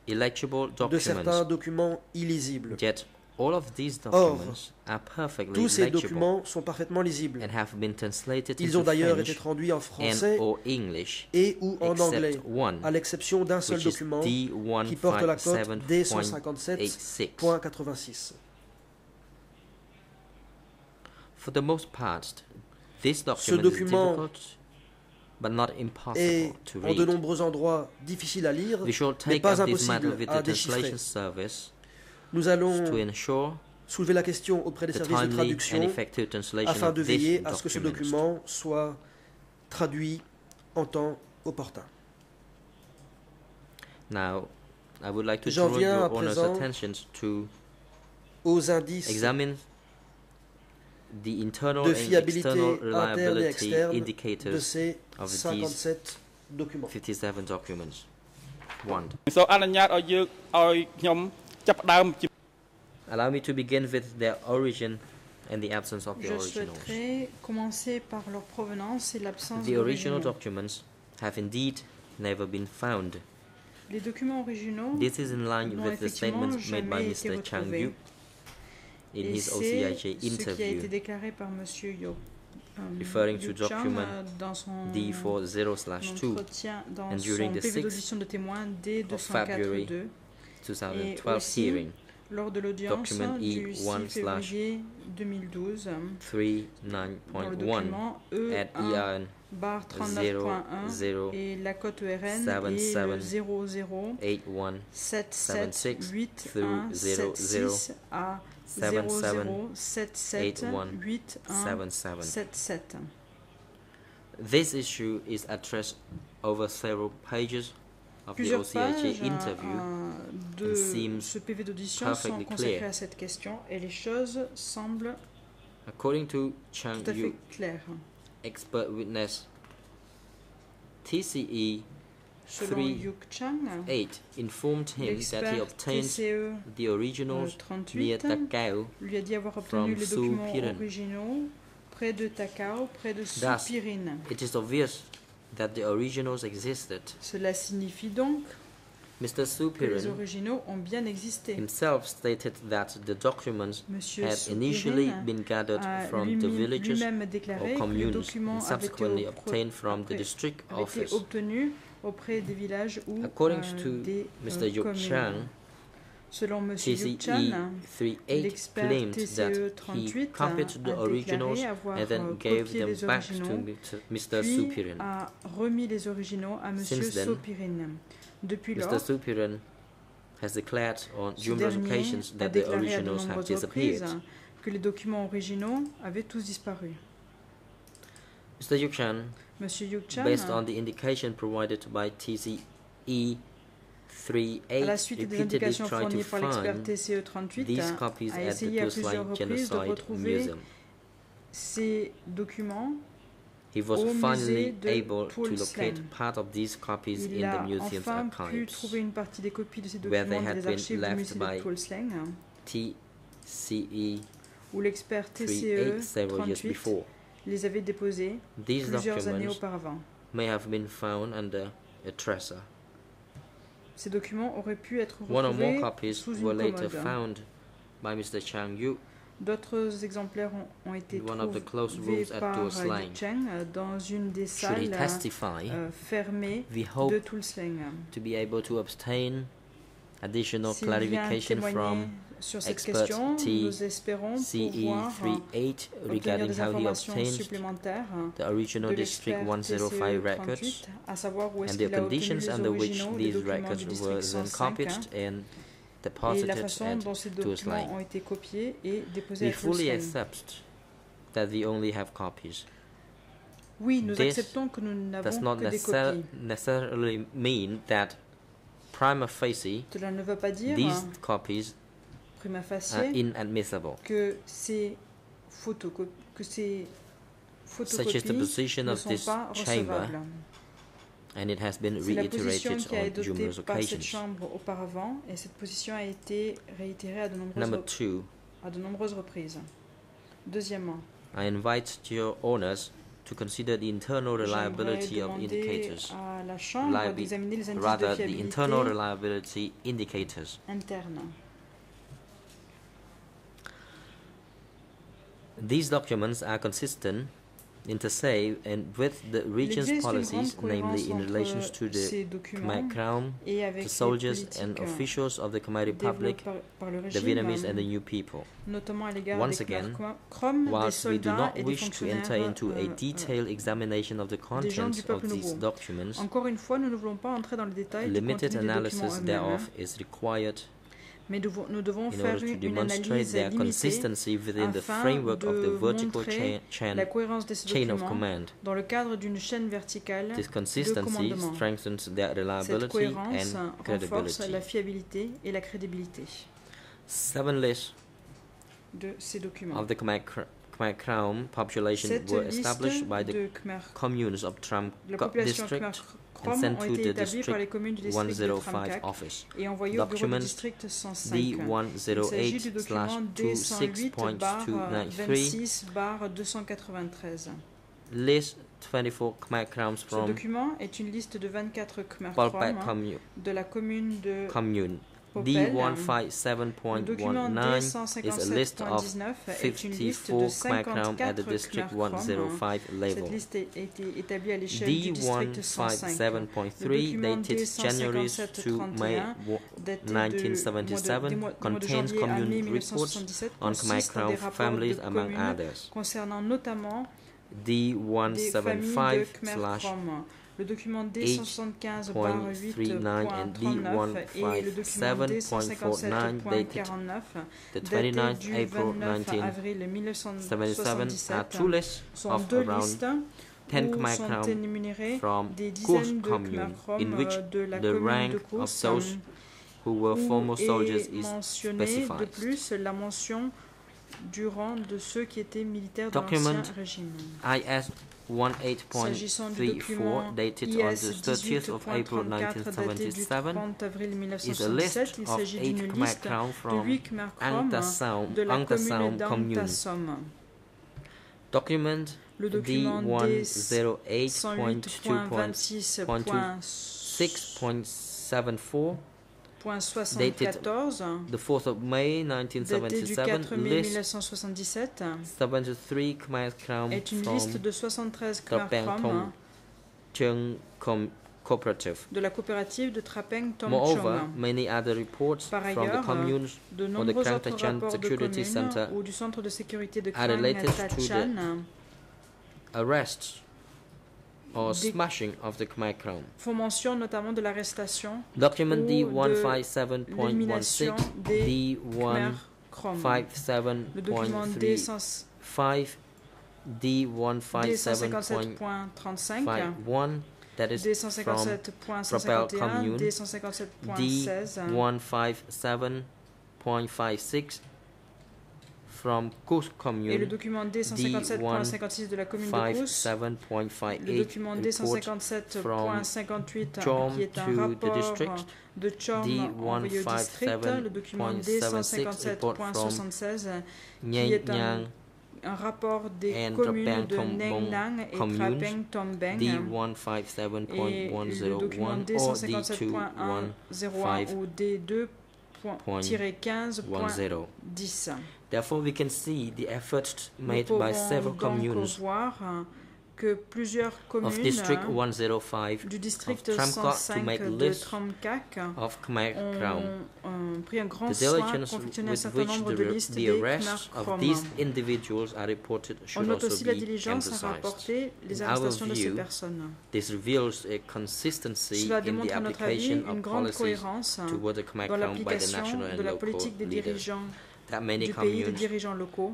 de certains documents. illisibles. Yet all of these Or, documents are perfectly Tous ces documents sont parfaitement lisibles. and have been translated Ils ont d'ailleurs été French traduits en and français or English et ou en anglais, except one, à l'exception d'un seul document qui porte la cote D157.86. D157.86. For the most part, Ce document is document difficult but not est impossible to en de nombreux endroits difficile à lire, We shall mais pas impossible with à the déchiffrer. translation service Nous allons soulever la question auprès des services de traduction effective translation afin de veiller à ce que ce document. soit traduit en temps opportun. Now, I would like to J'en draw viens à présent attention to Aux indices examine the internal de and fiabilité external interne et reliability externe de indicators ces of these 57 documents. 57 documents. One. សូមអនុញ្ញាតឲ្យយើងឲ្យខ្ញុំចាប់ផ្ដើមជា Allow me to begin with their origin and the absence of the Je originals. souhaiterais commencer par leur provenance et l'absence The original d'originaux. documents have indeed never been found. Les documents originaux This is in line n'ont with the effectivement statements made by jamais été Mr. Chang retrouvés. Yu in et his OCIJ ce qui a été interview déclaré par Monsieur Yo. euh, Referring to document euh, dans son D40/2 entretien, dans and during the PV 6th d'audition de témoin February D204.2 2012 aussi, hearing lors de l'audience Document du 6 E1 slash février 2012 dans le 39.1 document E at E1 EIN bar 0 39.1 0 et la cote ERN est seven, 00 81 77 six 8 through 1 zero, 7 zero, 6 à seven, 00 seven, 77 eight, one, 8 1 77. 77. This issue is addressed over several pages of the Plusieurs OCIJ pages interview euh, de and seems ce PV d'audition sont consacrées clear. à cette question et les choses semblent According to Chang tout à fait Yu, claires. expert witness, TCE Selon Three, uh, 8 informed him that he obtained TCE the euh, originals near Takao lui a dit avoir from obtenu les documents originaux près de Takao, près de Thus, Supirine. It is obvious that the originals existed. Cela signifie donc Mr. que les originaux ont bien existé. himself stated that the documents Monsieur had initially Supirine been gathered from the villages or communes and subsequently obtained from the district office. Auprès des villages ou According euh, to des Mr. euh, communes. Chang, Selon Monsieur Yuk TCE Chan, 38 l'expert claimed that TCE he 38 copied the a originals déclaré avoir and then gave copié them les back to originaux, Mr. puis a remis les originaux à then, Sopirine. Depuis lors, has declared on numerous occasions a that the originals have disappeared. que les documents originaux avaient tous disparu. Mr. Yuk Chan Monsieur Yuk Chan, based on the indication provided by TCE à la 38 suite des repeatedly indications tried to fournies par l'expert find TCE 38, these copies a at the essayé à plusieurs reprises de Genocide retrouver Museum. ces documents. He was au musée finally de able to Tulsland. locate part of these copies Il in the museum's enfin pu archives. trouver une partie des copies de ces where they dans had les been archives du left musée by de Tulslang, TCE où l'expert 38 several years 38 before. Les avait déposés These plusieurs années auparavant. may have been found under a dresser. Ces documents auraient pu être One or more retrouvés copies sous were une later commode. found by Mr. Chang Yu D'autres exemplaires ont, ont été trouvés par Tuas euh. Yu Cheng euh, dans une des salles euh, fermées de Tulslang. to be able to obtain additional clarification from sur cette expert question, T nous espérons pouvoir CE38 obtenir regarding des how he informations obtained supplémentaires the original de District 105 records à savoir où est-ce and the qu'il a obtenu conditions les under which originaux des these documents records du were district then 105 copied and et la deposited façon at dont ces documents ont été copiés et déposés We à fully accept that we only have copies. Oui, nous This acceptons que nous Does n'avons not que des copies. necessarily mean that prima facie, Cela ne veut pas dire, these copies prima are facie, inadmissible, que ces photocopies, que ces such is the photocopies position ne of sont this pas chamber, recevables. and it has been C'est la position reiterated qui a été on adoptée numerous par cette occasions. chambre auparavant et cette position a été réitérée à de nombreuses, Number rep- two, à de nombreuses reprises. Deuxièmement, I invite your owners to consider the internal reliability of demander indicators, à la chambre Reliabi- d'examiner les indices de rather the fiabilité internal reliability indicators. interne. These documents are consistent inter se and with the Il region's existe une policies, grande namely cohérence in entre relation to the ces documents Khmer Crown, et avec the les soldiers and politiques officials of the Khmer Republic, développées par, par le the régime, Vietnamese and the new people. notamment à l'égard Once des Khmer again, Krom- Krom, des Whilst we do soldats not et des wish to fonctionnaires enter into euh, a euh, detailed examination of the des gens contents du of peuple these nouveau. documents, Encore une fois, nous ne voulons pas entrer dans le détail du limited contenu des analysis documents eux-mêmes, thereof is required mais devons- nous devons in faire une, une demonstrate analyse their limitée, consistency within the afin framework of the de vertical montrer cha- la chain, cohérence de ces chain documents dans le cadre d'une chaîne verticale. This consistency commandement. strengthens their Cette cohérence and renforce la fiabilité et la crédibilité Seven lists de ces documents. of the Khmer, Khmer Crown population Cette were established by the de Khmer, communes of Tram de Khmer Krom sent ont to été the district les communes du district de 105 Tramkak office. Document district 105. D Il s'agit du 108 document slash D108 barre 26.293 26 barre 293. list 24 Khmer Crowns Ce from document est une liste de 24 Khmer de la commune de commune. D157.19 is a list of 54 crackdown at the District 105 level. D157.3, dated January to May 1977, contains community reports on Khmer Crown families, among others. D175 Le document H D175 .39 and et le document D157.49 dated D157.49 the daté 29th du April 29 avril 1977 are 1977 two lists sont deux listes 10 où Khmer sont Crown from des Kurs dizaines de Khmer commune Krom in which de la the commune rank de of those who were former soldiers is de plus la mention du rang de ceux qui étaient militaires dans l'ancien régime. IS 18.34 document dated IS on the 30th of April 18.34 daté du 1977 30 avril is a 1977, list il of s'agit 8 d'une Khmer liste Crown de from 8 Khmer Krom Angtasom, de la Angtasom commune commune. d'Angtasom. Document Le document D108.2.6.74 D108.6.74 the 4th of May daté du 1977 4 mai list 1977 73 Khmer Crown est une liste de 73 Khmer Krom Chung Cooperative. de la coopérative de Trapeng Tom Moreover, many other reports Par from the ailleurs, communes De the nombreux Krang Tachan Security Center ou du centre de sécurité de are related to the arrests or smashing of the Khmer Crown. font mention notamment de l'arrestation Document D157.16, l'élimination des Khmer Krom. Le document D157.35, D157.35, D157.51, that is from Propel D157.151, Commune, D157.16 D157.56 from Kos et le document D157.56 de la commune de le 57.58 document report D157.58 Chom qui est un rapport district, de Chom envoyé au district, le document D157.76 qui est un, rapport des communes de Tom Neng Bong Nang et Trapeng Tombeng et le document D157.101 or D2.1 D157.101 ou D2.15.10. Therefore, we can see the efforts Nous made pouvons by several donc communes voir euh, que plusieurs communes of District euh, 105 du district of Tramkak to 105 make de list Tramkak of Khmer ont, Crown. euh, pris un grand The soin à diligence confectionner un with certain which nombre the, de re- listes the des Khmer arrests of Krom. these individuals are reported On should note also aussi la be diligence à emphasized. rapporter les In our arrestations de ces view, personnes. This reveals a consistency Cela in the démontre à notre avis application une of grande policies cohérence toward the Khmer dans Crown by the l'application national and de la local politique des leaders. that many du pays des dirigeants locaux.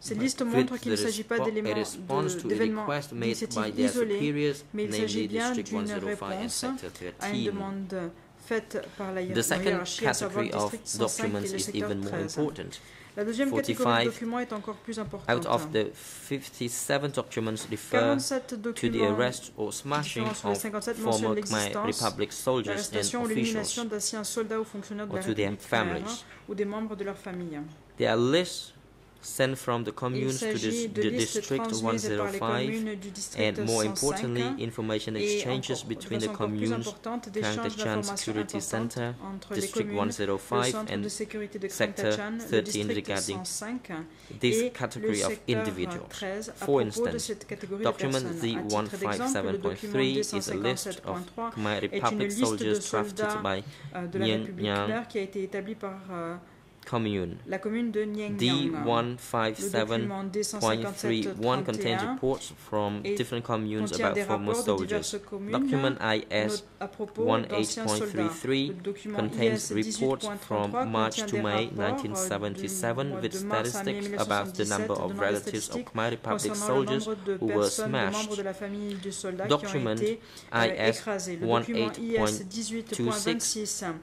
Cette liste montre qu'il ne s'agit pas d'événements isolés, mais il s'agit bien d'une réponse à une demande faite par la hiérarchie, à savoir le district 105 et le secteur 13. La deuxième catégorie de 45 documents est encore plus importante. Out of the 57 documents refer 47 to the arrest or smashing of 57 mentionnent former Khmer Republic soldiers and officials d'anciens soldats ou fonctionnaires de la to their République ou des membres de leur famille. There are lists sent from the communes to the, the district 105 and more importantly information exchanges between the communes Kangtachan Security Center, District 105 and Sector 13 regarding this category of individuals. For instance, document Z157.3 is a list of Khmer Republic soldiers drafted by Nguyen commune. La commune de D157.31 contains reports from different communes about former soldiers. Document IS 18.33 contains reports from March to May 1977 with statistics about the number of relatives of Khmer Republic soldiers who were smashed. Document IS 18.26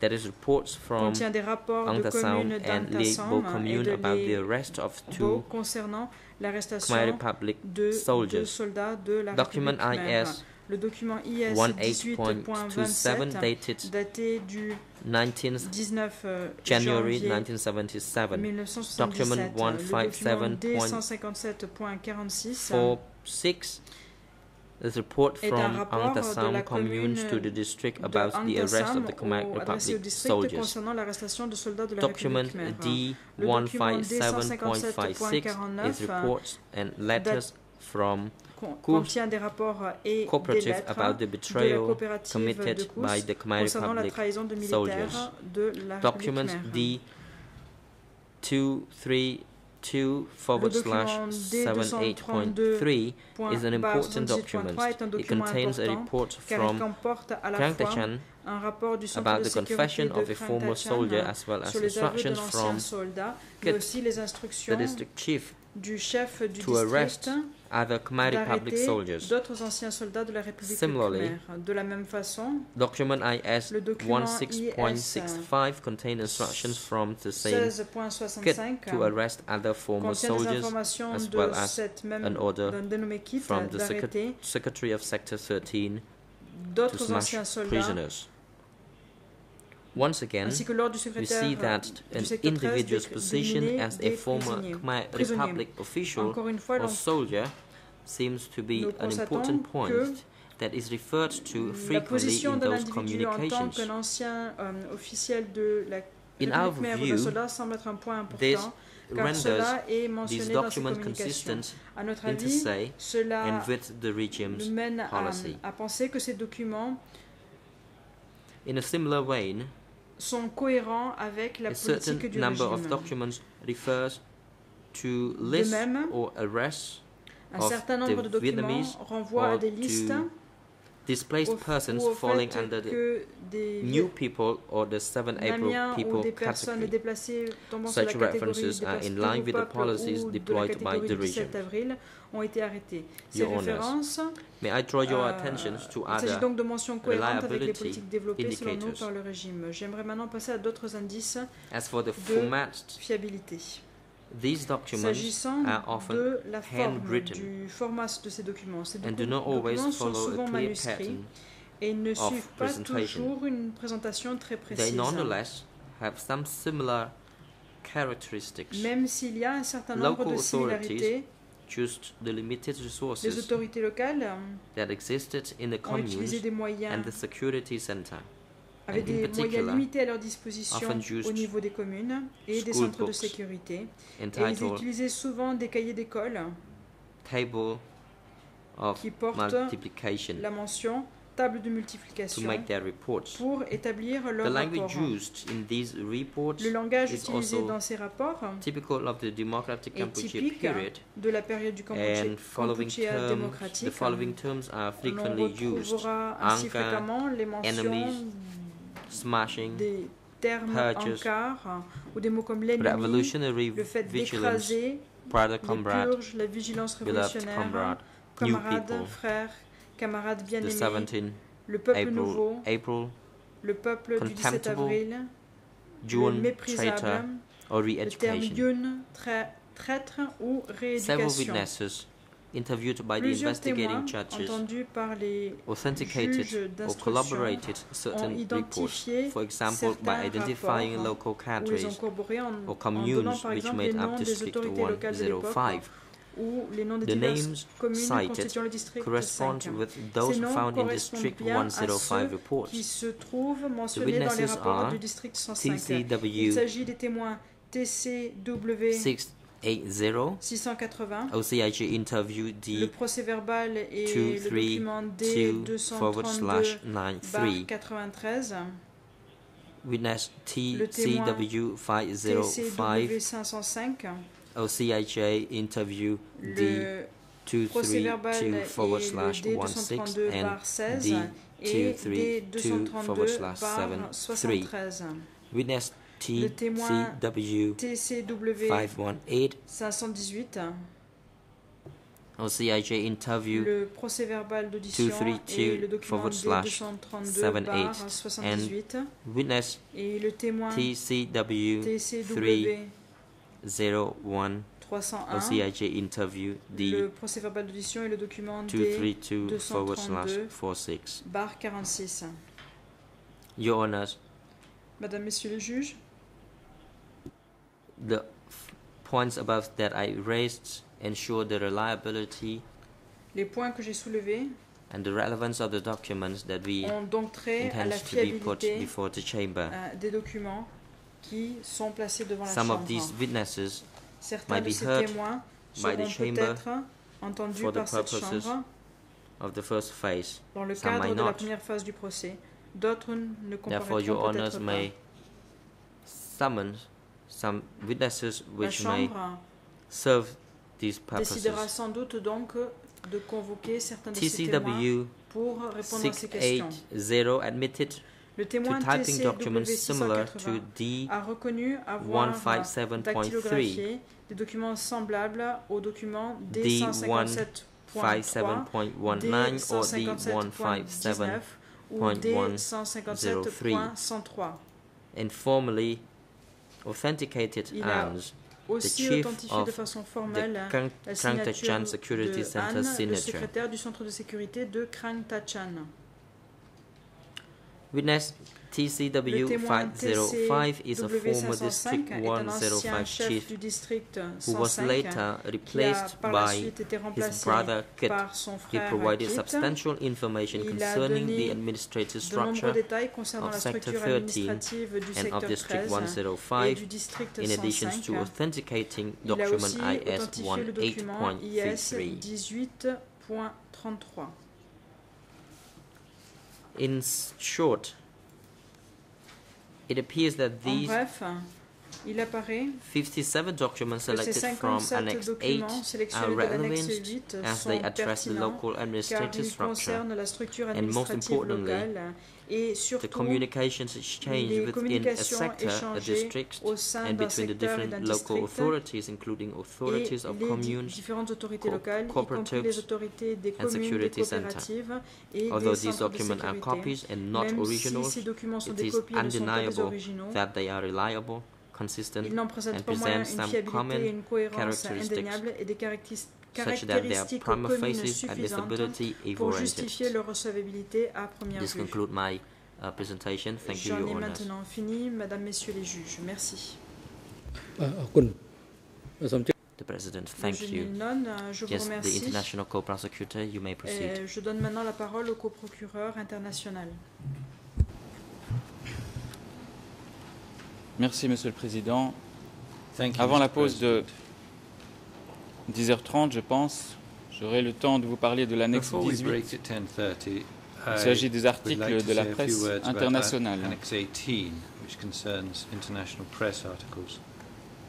18.26 That is reports from contient des rapports de Angtasam communes and Legbo d'Angtasam et commune de about the les arrest of Bo two concernant Khmer l'arrestation Republic de deux soldiers. soldats de la Document République khmère. IS Le document IS 18.27 18.27 dated daté du 19th 19 euh, January janvier 1977 1977. Document Le document 157.46 D157.46 is a report est un from rapport de la Angtasam commune communes to the district de about the arrest Angtasam of the Khmer au- adressé au Republic district soldiers. concernant l'arrestation de soldats de la Document République khmère. Le document D157.56 is reports and letters from con- Cours contient des rapports et des cooperative lettres about the de la betrayal coopérative de committed Kous by the Khmer concernant la Republic trahison de soldiers. militaires de la Document République khmère. 2 forward slash 78.3 is an important document. It contains a report from Frank Chan about the confession of a former soldier as well as instructions from the district chief to arrest other Khmer Republic soldiers. d'autres anciens soldats de la République Similarly, khmer. De la même façon, Document IS Le document 16.65 contains instructions from the same kit to arrest other former soldiers as well as an order d'un dénommé kit from the Secretary of Sector 13 to smash prisoners. Once again, ainsi que l'ordre du we see euh, that an individual's position as a former. Khmer. Republic official Encore une fois, or soldier seems to be an important point that is referred to frequently in those l'individu en tant communications. euh, officiel de la In our view, soldat semble être un point this renders documents communications. consistent À notre into avis, say cela and with the regime's policy. à penser que ces documents In a similar vein, sont cohérents avec la a certain politique du number of documents refers to lists or arrests un certain nombre de documents Vietnamese renvoient à des listes displaced persons falling under the new people or the 7 April people category. Such references are in line du with the policies deployed by the du 17 regime. avril ont été arrêtés. Ces Your Honours, références May I draw your Euh, attention to il s'agit other donc de mentions cohérentes avec les reliability politiques développées selon nous indicators? par le régime. J'aimerais maintenant passer à d'autres indices As for the de format, fiabilité. These documents S'agissant are often de la forme, handwritten du format de ces documents, ces and docu- do not always documents sont souvent manuscrits et ne suivent pas presentation. toujours une présentation très They précise. nonetheless have some similar characteristics. Même s'il y a un certain nombre Local de similarités, the limited les resources autorités locales that existed in the ont utilisé communes des moyens and the security center. In des moyens limités à leur disposition au niveau des communes et des centres de sécurité. Et ils utilisaient souvent des cahiers d'école qui portent la mention table de to multiplication make their reports. pour établir The leur language rapport. used in these reports Le langage is utilisé also dans ces rapports typical of the democratic est typique period de la période du following Kampuchea démocratique. the following terms are On frequently used. retrouvera ainsi Anka, fréquemment les mentions enemies, smashing, des termes purges, encart ou des mots comme l'ennemi, le fait d'écraser, les purges, la vigilance révolutionnaire, camarades, people, frères, camarades bien-aimés, 17th le peuple April, nouveau, April, le peuple du 17 contemptible, avril, le June, méprisable, traitor, or le terme yun, traître ou rééducation. interviewed by the investigating judges, authenticated or collaborated certain reports, for example, by identifying local countries or communes which made up District 105. The names cited correspond with those found in District 105 report. The witnesses are TCW, 6 des témoins TCW 680, 680, OCIG interview le D procès verbal et le 23 document D 2 forward slash 232 93, 93, witness Le témoin TCW 505, TCW 505, OCIJ interview D le procès verbal 232 et forward le slash D 16 232 and bar 16 D et D 232 forward 232 slash bar 73. 73. Witness Le témoin TCW TCW 518, 518, OCIJ interview le procès verbal d'audition 232 et le document forward D slash 232 bar 78 78 witness et le témoin TCW TCW 301, 301, OCIJ interview D le procès verbal d'audition et le document D 232 forward slash 232 46. bar 46. Your Honors, Madame, Messieurs les juges, the points above that I raised ensure the reliability les points que j'ai soulevés and the relevance of the documents that we ont donc trait à intend la to be put before the chamber. euh, des documents qui sont placés devant la Some Chambre. of these witnesses Certains might de be ces heard témoins by the seront chamber peut-être entendus for the par cette purposes Chambre of the first phase. dans le some cadre might de la not. première phase du procès. D'autres ne Therefore, your comparaîtront honors peut-être may summon some witnesses which may serve these décidera purposes. sans doute donc de convoquer certains de ces témoins TCW pour répondre à ces questions. 680 admitted Le to typing documents TCW similar to 680 D a reconnu avoir 157.3 dactylographié des documents semblables au document D157.3 57.19 or D157.19 ou D157.103. and formally authenticated Il a as Aussi chief authentifié of de façon the formelle la signature Security de Center le signature. secrétaire du centre de sécurité de Krang Tachan. Witness TCW505 is a former District 105 chief who was later replaced by his brother Kit. He provided substantial information concerning the administrative structure of Sector 13 and of District 105, in addition to authenticating document IS 18.33. In short, it appears that these bref, il apparaît 57 documents selected from 57 Annex 8 are sélectionnés de l'annexe relevant 8 as they address the local administrative structure, And most importantly, locale et the surtout communications exchanged les within a communications sector, a échangées district, au sein and d'un between the secteur et d'un different local district authorities, including et authorities of les di- communes, différentes autorités co- locales, y compris cooperatives les autorités des and communes, des security center. coopératives et Although des these centres de documents are sécurité. copies and not Même si originals, ces documents sont it des is copies et ne sont pas des undeniable originaux, that they are reliable, consistent, ils n'en présentent and pas moins une present some fiabilité common et une cohérence characteristics such that their prima facie admissibility pour justifier leur recevabilité à première This vue. conclude my uh, presentation. Thank you, Your Honor. J'en ai maintenant fini, Madame, Messieurs les juges. Merci. The President, thank you. Euh, yes, the International Co-Prosecutor, you may proceed. Et je donne maintenant la parole au co-procureur international. Merci, Monsieur le Président. Thank you, Avant la pause de 10h30, je pense, j'aurai le temps de vous parler de l'annexe Before we 18. break at 10:30, Il s'agit des articles de la presse internationale. Annex 18, which concerns international press articles.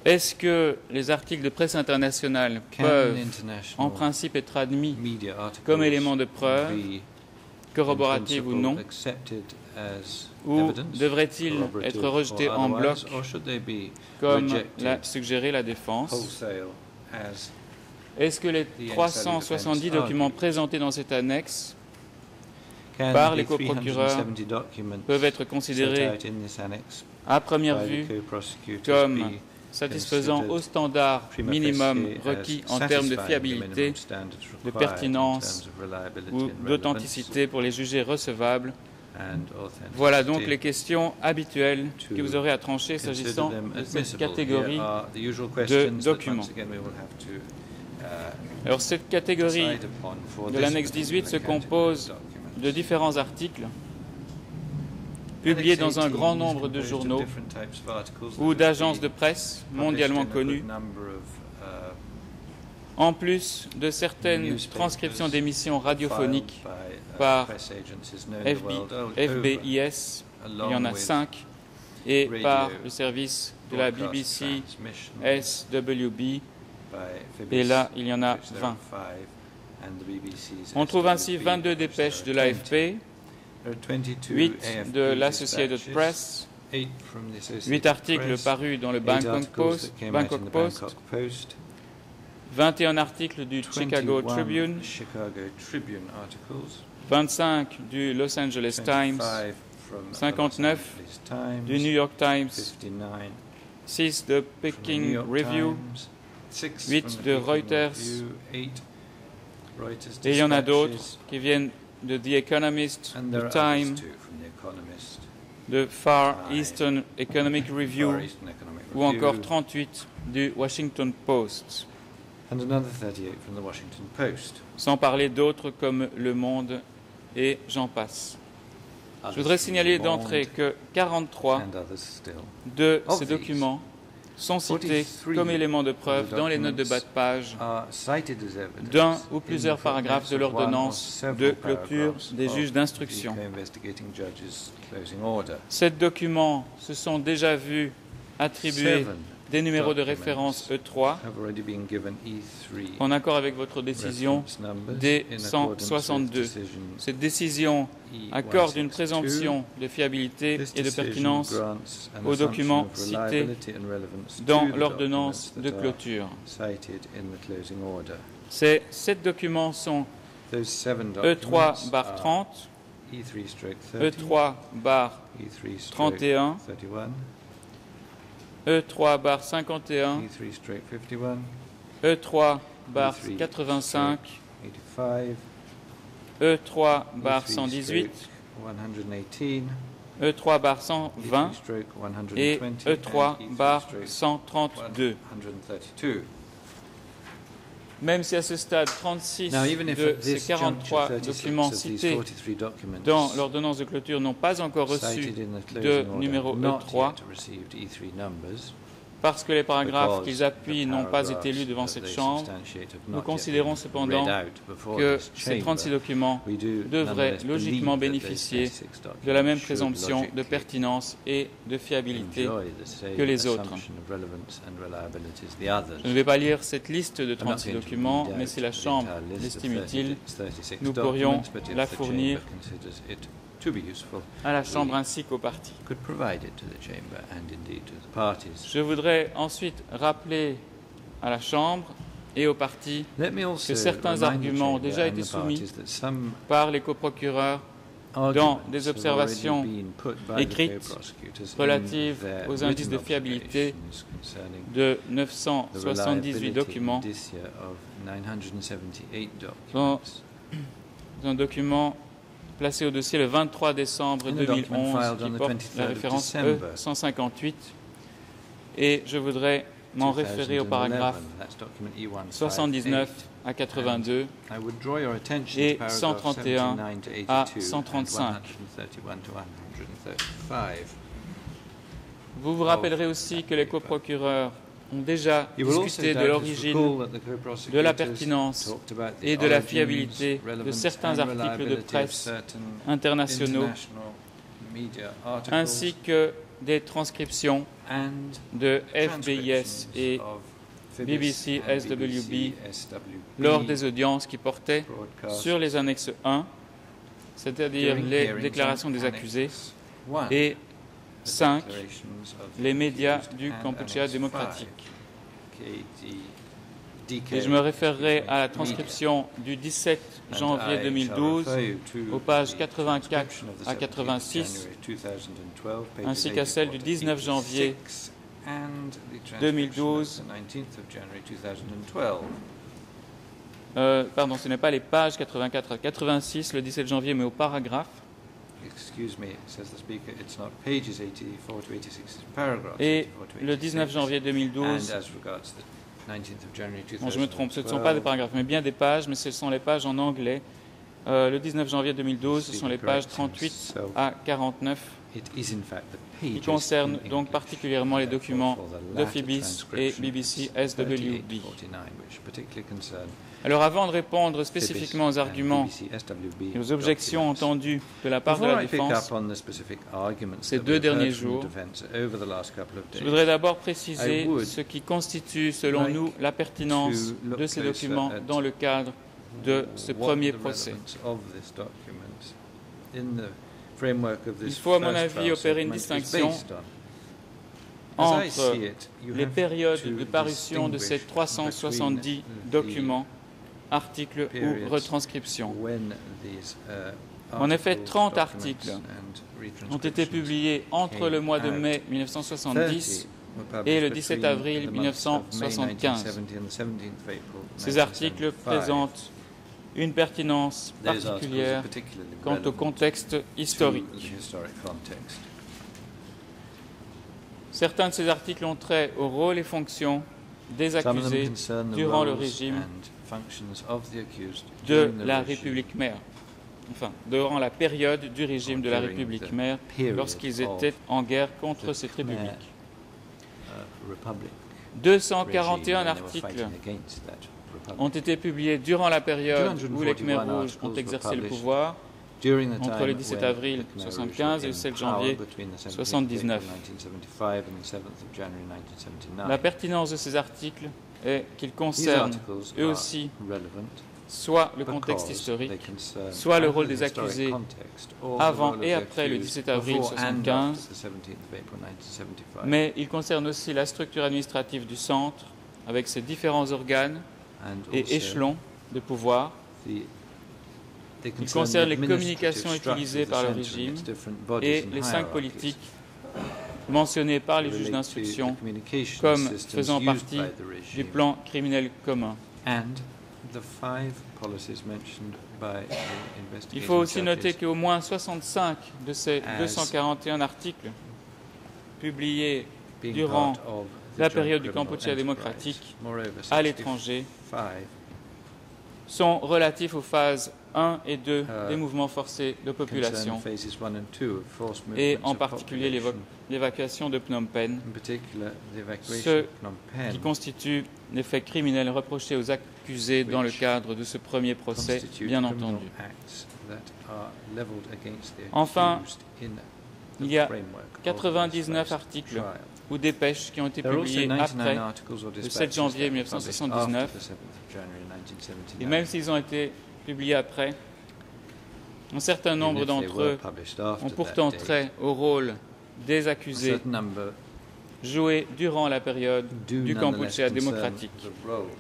Est-ce que les articles de presse internationale peuvent, en principe, être admis comme élément de preuve, corroborative ou non, Ou corroborative être rejeté or en bloc comme l'a suggéré la défense? Est-ce que les The 370 NSA documents argues. présentés dans cette annexe Par les coprocureurs 370 documents peuvent être considérés out in this annex à première vue comme satisfaisant aux standards minimum requis en termes de fiabilité de pertinence ou d'authenticité pour les jugés recevables. Voilà donc les questions habituelles que vous aurez à trancher s'agissant de cette catégorie. that documents. Once again we will have to, uh, Alors cette catégorie de l'annexe particular 18 se compose de différents articles publiés dans un 18 grand nombre de journaux ou d'agences de presse mondialement connues, en plus de certaines transcriptions d'émissions radiophoniques par FBIS, il y en a 5, et par le service de la BBC SWB, et là il y en a 605 20. and the BBC's On trouve ainsi SWB, 22 dépêches de 20. l'AFP, There are 22 8 AFP de l'Associated Press, eight from the Associated 8 articles parus dans le Bangkok Post, Bangkok Post, Bangkok Post, 21 articles du Chicago 21 Tribune, Chicago Tribune articles, 25 du Los Angeles Times, 25 from the 59 Los Angeles Times, du New York Times, 59 6 de Peking Review, 8 from the de Reuters, et il y en a d'autres qui viennent de The Economist, The Time, de Far Eastern Economic Review ou encore Review, 38 du Washington Post, and another 38 from the Washington Post. sans parler d'autres comme Le Monde et j'en passe. Je voudrais signaler d'entrée que 43 and others still. de ces documents sont cités 43 comme éléments de preuve dans les notes de bas de page d'un ou plusieurs paragraphes de l'ordonnance de clôture des juges d'instruction. Ces documents se sont déjà vus attribuer Seven des numéros de référence E3 have already been given E3 en accord avec votre décision. reference numbers D in accordance with 162. decision Cette décision E accorde une 162. présomption de fiabilité et de pertinence aux documents cités dans l'ordonnance de clôture. Ces sept documents sont Those seven E3 documents bar are 30, E3 stroke 30, E3 bar E3 stroke 31, 31, E3 bar 51, E3 stroke 51, E3 bar E3 85, 85, E3 bar E3 118, stroke 118, E3 bar E3 120 stroke 120, et and E3 E3 bar stroke 132. 132. Même si à ce stade 36 Now, even if de ces this 43 juncture, 36 documents cités 43 documents dans l'ordonnance de clôture n'ont pas encore reçu de numéro have not E3 yet received E3 numbers, parce que les paragraphes qu'ils appuient n'ont pas été lus devant cette chambre, nous considérons cependant que ces 36 chamber. documents devraient logiquement bénéficier 36 de la même présomption de pertinence et de fiabilité. que les autres. Je ne vais pas lire cette liste de I'm not 36 going to documents, mais si la Chambre l'estime 30 utile, 36 nous pourrions la fournir to be useful, à la Chambre ainsi qu'aux partis. could provide it to the chamber and indeed to the parties. Je voudrais ensuite rappeler à la Chambre et Let me also certains arguments ont déjà été soumis par les coprocureurs arguments des observations écrites relatives aux indices de fiabilité de the 978 reliability documents indicia of 978 Dans- un document placé au dossier le 23 décembre In the document 2011 filed qui porte 23rd la référence December. E158 et je voudrais m'en référer au 2011, paragraphe that's document E158. 79 à 82 I would draw your attention et to paragraphs 131 79 to 82 à and 135. 131 to 135. Vous vous rappellerez aussi que les coprocureurs ont déjà discuté de l'origine de la pertinence et de la fiabilité de certains articles de presse internationaux ainsi que des transcriptions de FBIS et BBC, SWB lors des audiences qui portaient sur les annexes 1 c'est-à-dire les déclarations on des accusés, et 5, declarations of the les médias du Kampuchea démocratique. Et je me référerai à la transcription du 17 And janvier I 2012 shall refer you to aux pages the 84 transcription of the à 17th 86, January 2012, pages ainsi qu'à celle du 19 janvier 86, and the transcription 2012. of the 19th of January 2012. Euh, pardon, ce n'est pas les pages 84 à 86, le 17 janvier, mais au paragraphe. Et 84 to le 19 86. janvier 2012, And as regards the 19th of January non, je me trompe, ce ne sont pas des 2012, paragraphes, mais bien des pages, mais ce sont les pages en anglais. Euh, le 19 janvier 2012, ce sont les pages 38 à 49, It is in fact the qui concernent donc particulièrement les documents de Phibis et BBC SWB. 38-49, which particularly concern Alors avant de répondre spécifiquement aux and arguments et aux objections entendues de la part de la défense, ces deux derniers jours, je voudrais d'abord préciser ce qui constitue, selon nous, la pertinence de ces documents dans le cadre de ce premier procès. Il faut, à mon avis, opérer une distinction entre les périodes de parution de ces distinguish 370 between the documents, articles ou retranscriptions. uh, En effet, articles, 30 documents articles ont été publiés entre le mois de mai out. 1970 30 were et le published 17 between avril the months of May 1975. 1970 and the 17th of April Ces articles 1975. présentent une pertinence particulière quant au contexte to historique. Certains de ces articles ont trait au rôle et fonctions des accusés durant le régime de la République mère. Enfin, durant la période du régime de la République mère, lorsqu'ils étaient en guerre contre cette république. uh, republic 241 regime when they were articles ont été publiés durant la période où les Khmer 241 rouges ont exercé le pouvoir. Entre le 17 when avril the Khmer Rouge 75 et le were 7 in janvier power between the 17th of 79. April 1975 and the 7th of January 1979. La pertinence de ces articles est qu'ils concernent eux aussi soit le contexte historique, soit le rôle des accusés avant et après le accused 17 avril before and 75, after the 17th of April 1975. mais ils concernent aussi la structure administrative du centre avec ses différents organes et échelons de pouvoir. Ils concern concernent les communications utilisées par le régime et les cinq politiques mentionnés par les juges d'instruction comme faisant partie du plan criminel commun. Il faut aussi noter qu'au moins 65 de ces As 241 articles publiés durant la période du Kampuchea démocratique à l'étranger 65 sont relatifs aux phases 1 et 2 Euh, des mouvements forcés de population et en particulier l'évacuation de Phnom Penh in particular the evacuation Ceux of Phnom Penh, qui constituent les faits criminels reprochés aux accusés dans le cadre de ce premier procès, bien criminal entendu. Enfin, accused in the il y a framework of this 99 first articles ou dépêches qui ont été 99 après, le 7 dispatches janvier that were published 1979. after the 7th of January 1979. et même s'ils ont été publiés après, un certain nombre d'entre eux ont pourtant trait au rôle des accusés joués durant la période du Kampuchea démocratique.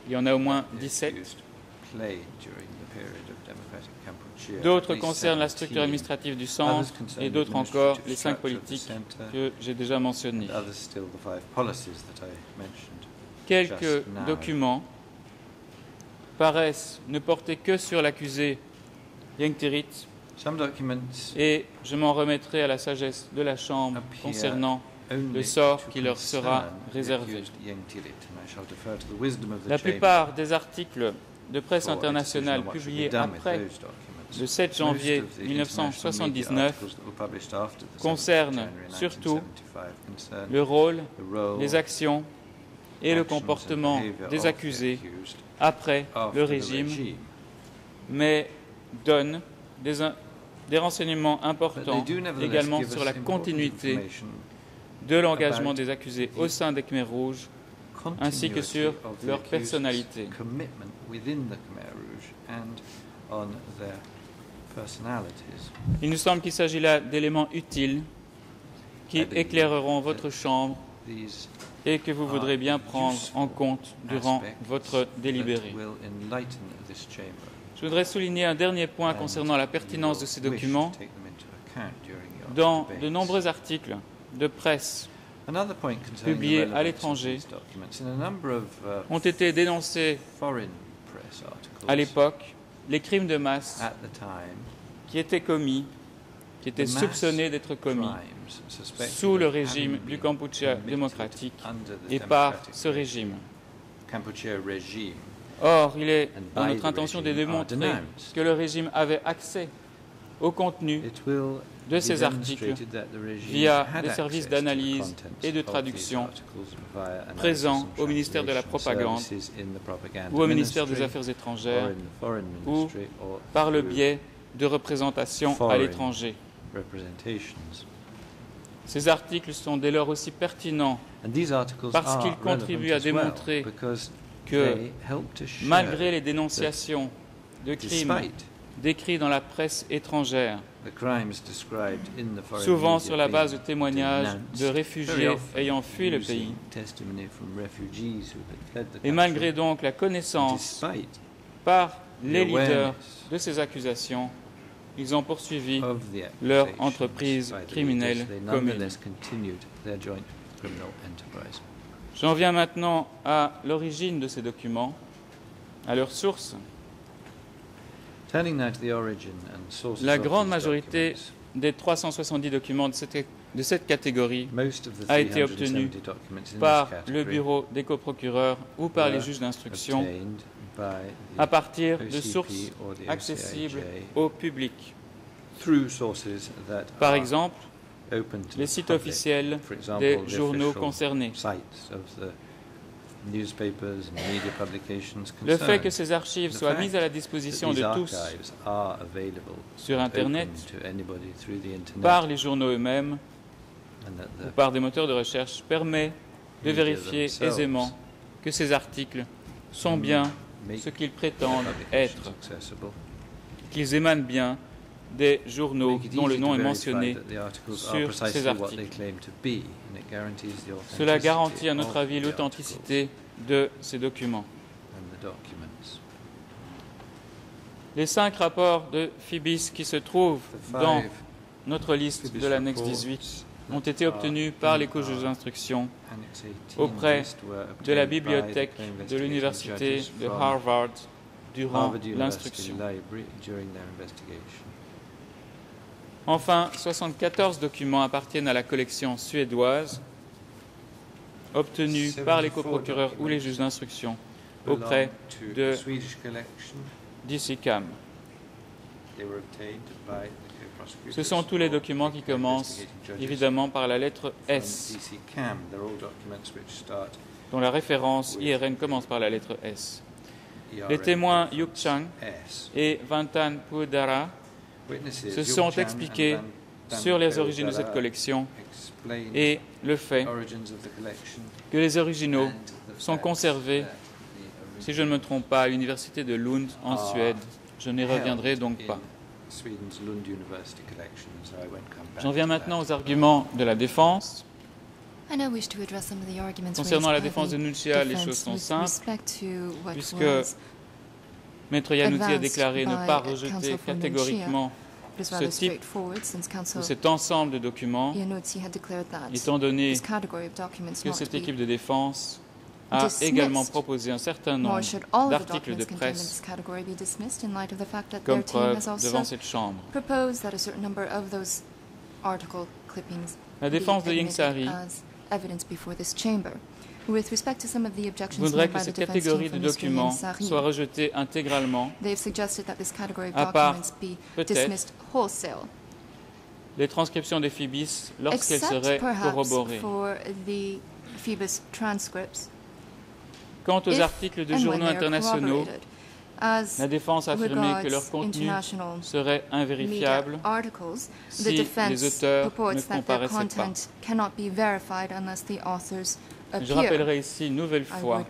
Il y en a au moins that the 17. accused played during the period of democratic Kampuchea. D'autres concernent la 17. structure administrative du centre et d'autres encore les cinq politiques que j'ai déjà mentionnées. and others paraissent ne porter que sur l'accusé documents et je m'en remettrai à la sagesse de la Chambre concernant le sort qui leur sera réservé. La plupart des articles de presse internationale publiés après le 7 janvier Most of the international media 1979 articles that were published after the 7th of concernent surtout 1975 concern le rôle, les actions et le comportement des accusés après le régime, mais donnent des, renseignements importants également sur la continuité de l'engagement des accusés au sein des Khmer rouges ainsi que sur leur personnalité. Il nous semble qu'il s'agit là d'éléments utiles qui éclaireront votre chambre et que vous voudrez bien prendre en compte durant votre délibéré. Je voudrais souligner un dernier point concernant la pertinence de ces documents. Dans de nombreux articles de presse publiés à l'étranger uh, ont été dénoncés à l'époque les crimes de masse qui étaient commis, qui étaient soupçonnés d'être commis sous le régime du Kampuchea démocratique et par ce régime. Or, il est dans notre intention de démontrer que le régime avait accès au contenu de ces articles via access services d'analyse et de traduction présents au ministère de la propagande ou au ministère des Affaires étrangères ou par le biais de représentations à l'étranger. Ces articles sont dès lors aussi pertinents Parce qu'ils contribuent à démontrer que malgré les dénonciations de crimes décrits dans la presse étrangère, souvent sur la base de témoignages de réfugiés ayant fui le pays, et malgré donc la connaissance par les leaders de ces accusations, ils ont poursuivi leur entreprise criminelle commune. J'en viens maintenant à l'origine de ces documents, à leur source. La grande majorité des 370 documents de cette, de cette catégorie a été 370 obtenu documents in par le bureau des coprocureurs ou par les juges d'instruction à partir de sources accessibles au public. Par exemple, les sites officiels des journaux concernés. Le fait que ces archives soient mises à la disposition de tous sur Internet par les journaux eux-mêmes ou par des moteurs de recherche permet de vérifier aisément que ces articles sont bien make ce qu'ils prétendent être, qu'ils émanent bien des journaux dont le nom est mentionné. sur ces articles. Cela garantit à notre avis the l'authenticité de ces documents. Les cinq rapports de Phibis qui se trouvent dans notre liste de l'annexe reports 18 that ont été obtenus par les cojuges our d'instruction Annex 18 auprès de la bibliothèque de l'université de Harvard durant l'instruction. Enfin, 74 documents appartiennent à la collection suédoise, obtenus par les 74 coprocureurs ou les juges d'instruction auprès de the Ce sont tous les documents qui commencent évidemment par la lettre S, dont la référence IRN commence par la lettre S. Les témoins Yuk Chang et Vantan Pudara se sont expliqués sur les origines de cette collection et le fait que les originaux sont conservés, si je ne me trompe pas, à l'université de Lund en. Suède. Je n'y reviendrai donc pas. Sweden's Lund University collection, so I won't come back J'en viens maintenant aux arguments de la défense. I now wish to address some of the arguments Concernant la défense de the Nuncia, les choses sont with simples, respect to what puisque was Maître Yanouti a déclaré ne pas rejeter catégoriquement ce rather type straightforward since counsel ou cet ensemble de documents, Iannuzzi had declared that étant donné que cette équipe de défense a également proposé un certain nombre should all of the d'articles de presse this category be dismissed in light of the fact that comme their team preuve has also devant cette Chambre. proposed that a certain number of those article clippings La défense de admitted Yingsari as evidence before this chamber. With respect to some of the objections voudrait que cette catégorie de documents soit rejetée intégralement, They've suggested that this category of à part documents be peut-être dismissed wholesale, les transcriptions des Phibis lorsqu'elles seraient corroborées. for the Phoebus transcripts, Quant aux articles de journaux internationaux, la défense a affirmé que leur contenu serait invérifiable si les auteurs ne comparaissaient pas. content cannot be verified unless the authors Je rappellerai ici une nouvelle fois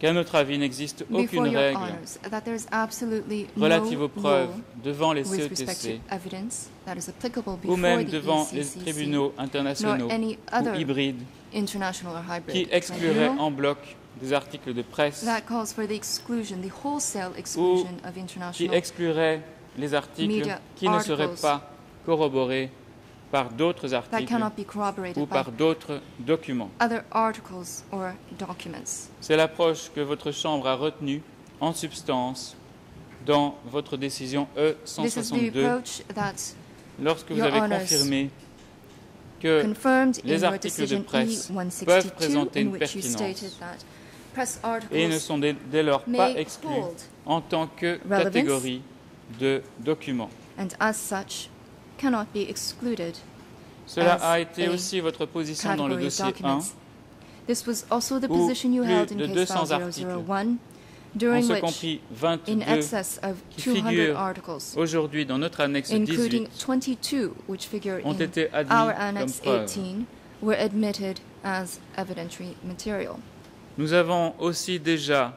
qu'à notre avis, n'existe aucune règle relative aux preuves devant les respect CETC ou même devant les ECCC, tribunaux internationaux ou hybrides qui tribunal en bloc des articles de presse. That calls for the exclusion, the wholesale exclusion of qui international exclurait les articles qui ne seraient pas corroborés par d'autres articles ou par d'autres documents. C'est l'approche que votre Chambre a retenue en substance dans votre décision E This is the E162 approach that lorsque vous avez confirmé que confirmed in les articles de decision presse E162 peuvent présenter in une which you pertinence stated that press et ne sont dès, lors pas exclus en tant que catégorie de documents. and as such cannot be excluded Cela a été aussi votre position dans le dossier 1 documents. This was also the où position you plus held in de case 200 file articles, 001, en during ce which compris in 22 excess of qui 200 figurent articles, aujourd'hui dans notre annexe including 18 22 which figure ont été admis our comme Annex preuve. 18, were admitted as evidentiary material. Nous avons aussi déjà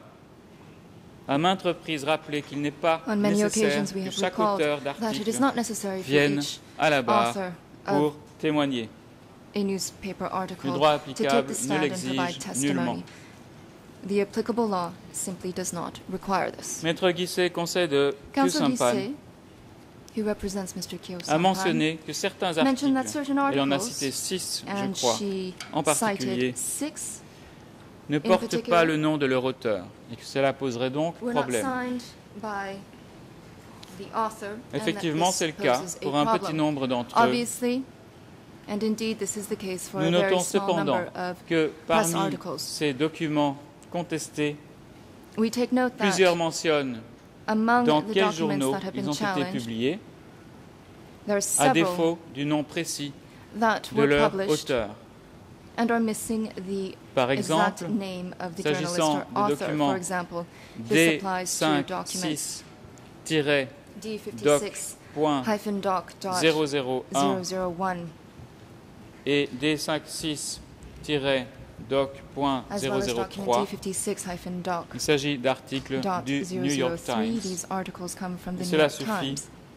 à maintes reprises rappelé qu'il n'est pas nécessaire que chaque auteur d'article vienne à la barre pour témoigner. Le droit applicable ne l'exige nullement. The applicable law simply does not require this. Maître Guisset, conseil de Kyusampan, who represents Mr. Kyo a mentionné que certains that articles, et on a cité six, je and crois, en particulier, six, ne portent pas le nom de leur auteur et que cela poserait donc problème. that Effectivement, c'est le cas pour un petit nombre d'entre eux. Obviously, and indeed this is the case for Nous notons cependant que parmi ces documents contestés, We take note that plusieurs mentionnent among dans the quels documents journaux that have ils been ont été challenged, publiés, there are à several défaut du nom précis that de were leur published auteur. and are missing the Par exact exemple, name of the journalist s'agissant or des author. documents For example, this applies to documents D56-001 D56-doc.001 et as well as document D56-003. D56-doc. Il s'agit d'articles du New York 003. Times. Et cela suffit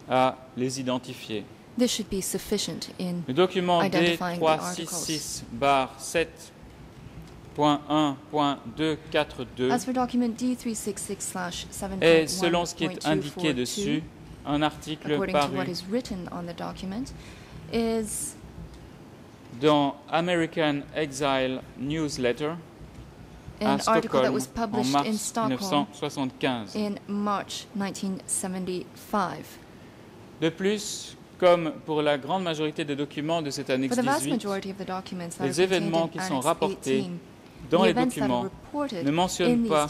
à les identifier. This should be sufficient in Le document Identifying the articles. D366-7.1.242 As for document D366/7.1.242, est, selon ce qui est indiqué dessus, un article according to what paru is written on the document, is dans American Exile Newsletter à an article that Stockholm was en published in mars Stockholm 1975. in March 1975. De plus, comme pour la grande majorité des documents de cette annexe For the vast 18, majority of the documents that les événements qui sont rapportés 18, dans les documents ne mentionnent pas,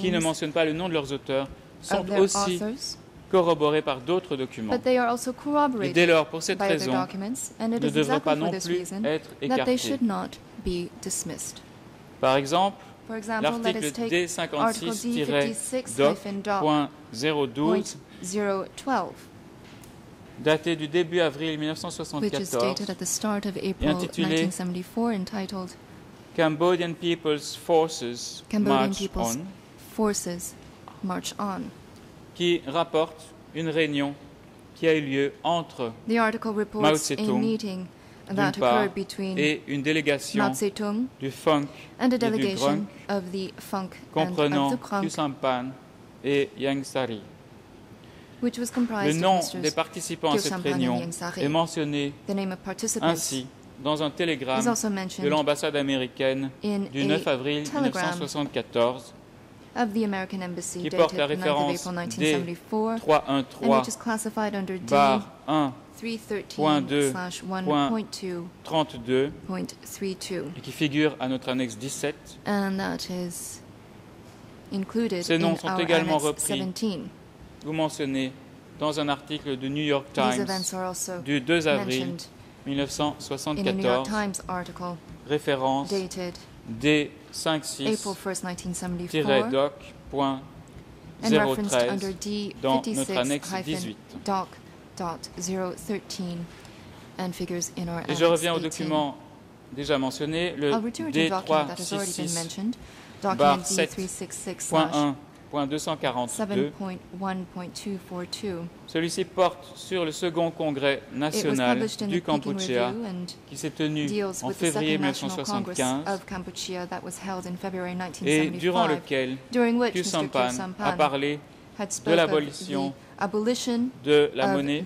qui ne mentionnent pas le nom de leurs auteurs, sont aussi authors, corroborés par d'autres documents. but they are also Et corroborated dès lors, pour cette raison, documents, and it ne is devraient exactly pas for non this plus reason être that they écartés. should not be dismissed. Par exemple, For example, let us l'article take article D56-doc.012, D56.012, daté du début avril which is 1974, stated at the start of April intitulé 1974, entitled Cambodian People's Forces Cambodian March People's On, Forces March On. Qui rapporte une réunion qui a eu lieu entre The article Mao reports a Tse-tung, meeting d'une that part, occurred between et une délégation Mao Zedong du FUNK and a et du delegation of the Funk comprenant Yusampan et Yang Sari. which was Le nom of des participants à cette réunion est mentionné The name of participants ainsi dans un télégramme de l'ambassade américaine in du 9 a avril telegram. 1974 qui porte la 9th of référence April 1974 and 313 which is classified under D bar 1 313/1.2.32 32 et qui figure à notre annexe 17 and that is included Ces noms sont également repris. 17. ou mentionnés dans un article du New York Times du 2 avril mentioned in a New York 1974, Times article référence D56-doc.013 dans notre annexe 18. Et je reviens au document déjà mentionné, le D366-7.1 7.242. Celui-ci porte sur le second congrès national du Kampuchea qui s'est tenu en février 1975 et durant lequel Khieu Sampan a parlé de l'abolition de la monnaie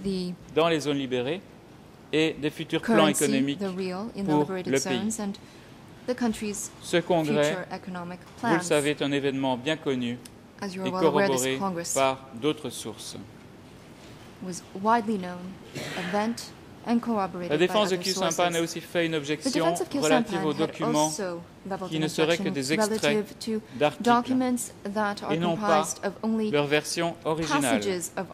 dans les zones libérées et des futurs plans économiques pour le pays. Ce congrès, vous le savez, est un événement bien connu et are well aware, this corroboré Congress par d'autres sources. was widely known event and corroborated La défense de other Khieu Sampan a aussi fait une objection relative aux documents qui ne seraient que des extraits d'articles, et non pas leur version originale.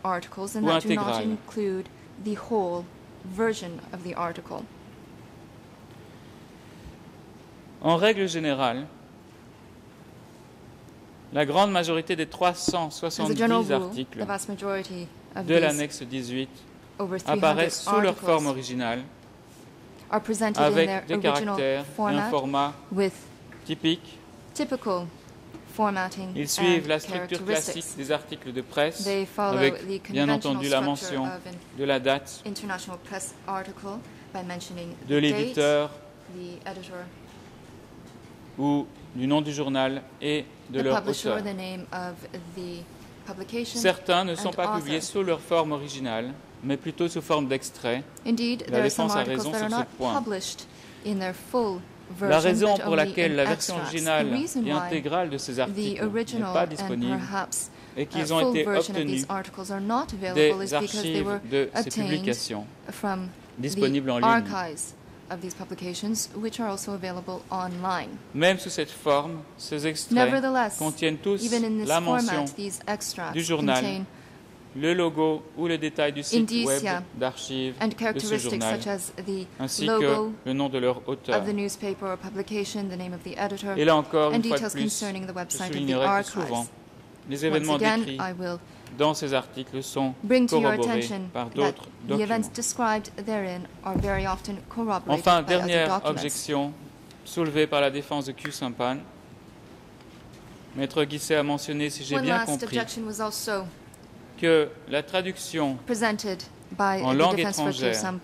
ou intégrale. include the whole version of the article. En règle générale, la grande majorité des As a general 370 rule, articles de l'annexe 18 over 300 apparaissent sous leur forme originale avec des caractères et un format typique. Ils suivent la structure classique des articles de presse avec bien entendu la mention de la date, de l'éditeur ou du nom du journal et de leur auteur. Certains ne sont pas publiés sous leur forme originale, mais plutôt sous forme d'extrait. La défense a raison sur ce not point. published in their full version, La raison pour laquelle la version originale et intégrale de ces articles n'est pas disponible et uh, qu'ils ont full été obtenus des archives de ces publications from disponibles en ligne. Of these publications, which are also available online. Même sous cette forme, ces extraits Nevertheless, contiennent tous even in this la mention, format, these extracts du journal, le logo ou le détail du site web d'archives de ce journal, such as the ainsi logo que le nom de leur auteur. of the newspaper or publication, the name of the editor, Et là encore, and une fois de details plus, concerning the je website of the soulignerai que archives. souvent, les Once événements again, décrits I will dans ces articles sont corroborés par d'autres the documents. events described therein are very often corroborated Enfin, dernière objection soulevée par la défense de Q Sampan. Maître Guisset a mentionné, si j'ai bien compris, que la traduction En langue étrangère,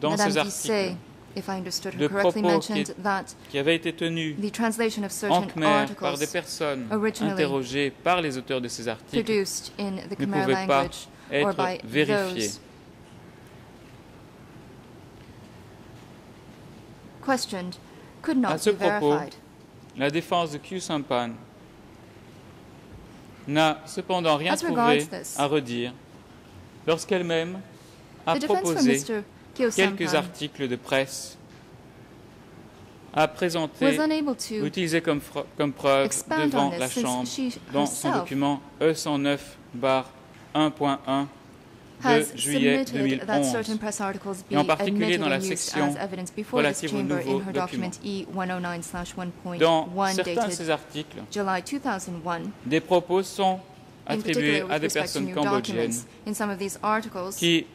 dans ces articles if I understood de her correctly, mentioned that qui avaient été tenus the translation of certain khmer par des personnes originally interrogées par les auteurs de ces articles produced in the ne Khmer pouvaient pas language or être those questioned could À not ce be propos, verified. La défense de Q Sampan n'a cependant rien As trouvé this, à redire lorsqu'elle-même a proposé quelques articles de presse. Ou to utiliser comme, comme preuve devant la Chambre dans son document E109 1.1 has de juillet submitted that 2011 certain press articles be et en particulier dans la section relative au nouveau document. document E109/1.1 Dans certains de ces articles, July 2001. des propos sont attribués à des personnes cambodgiennes qui,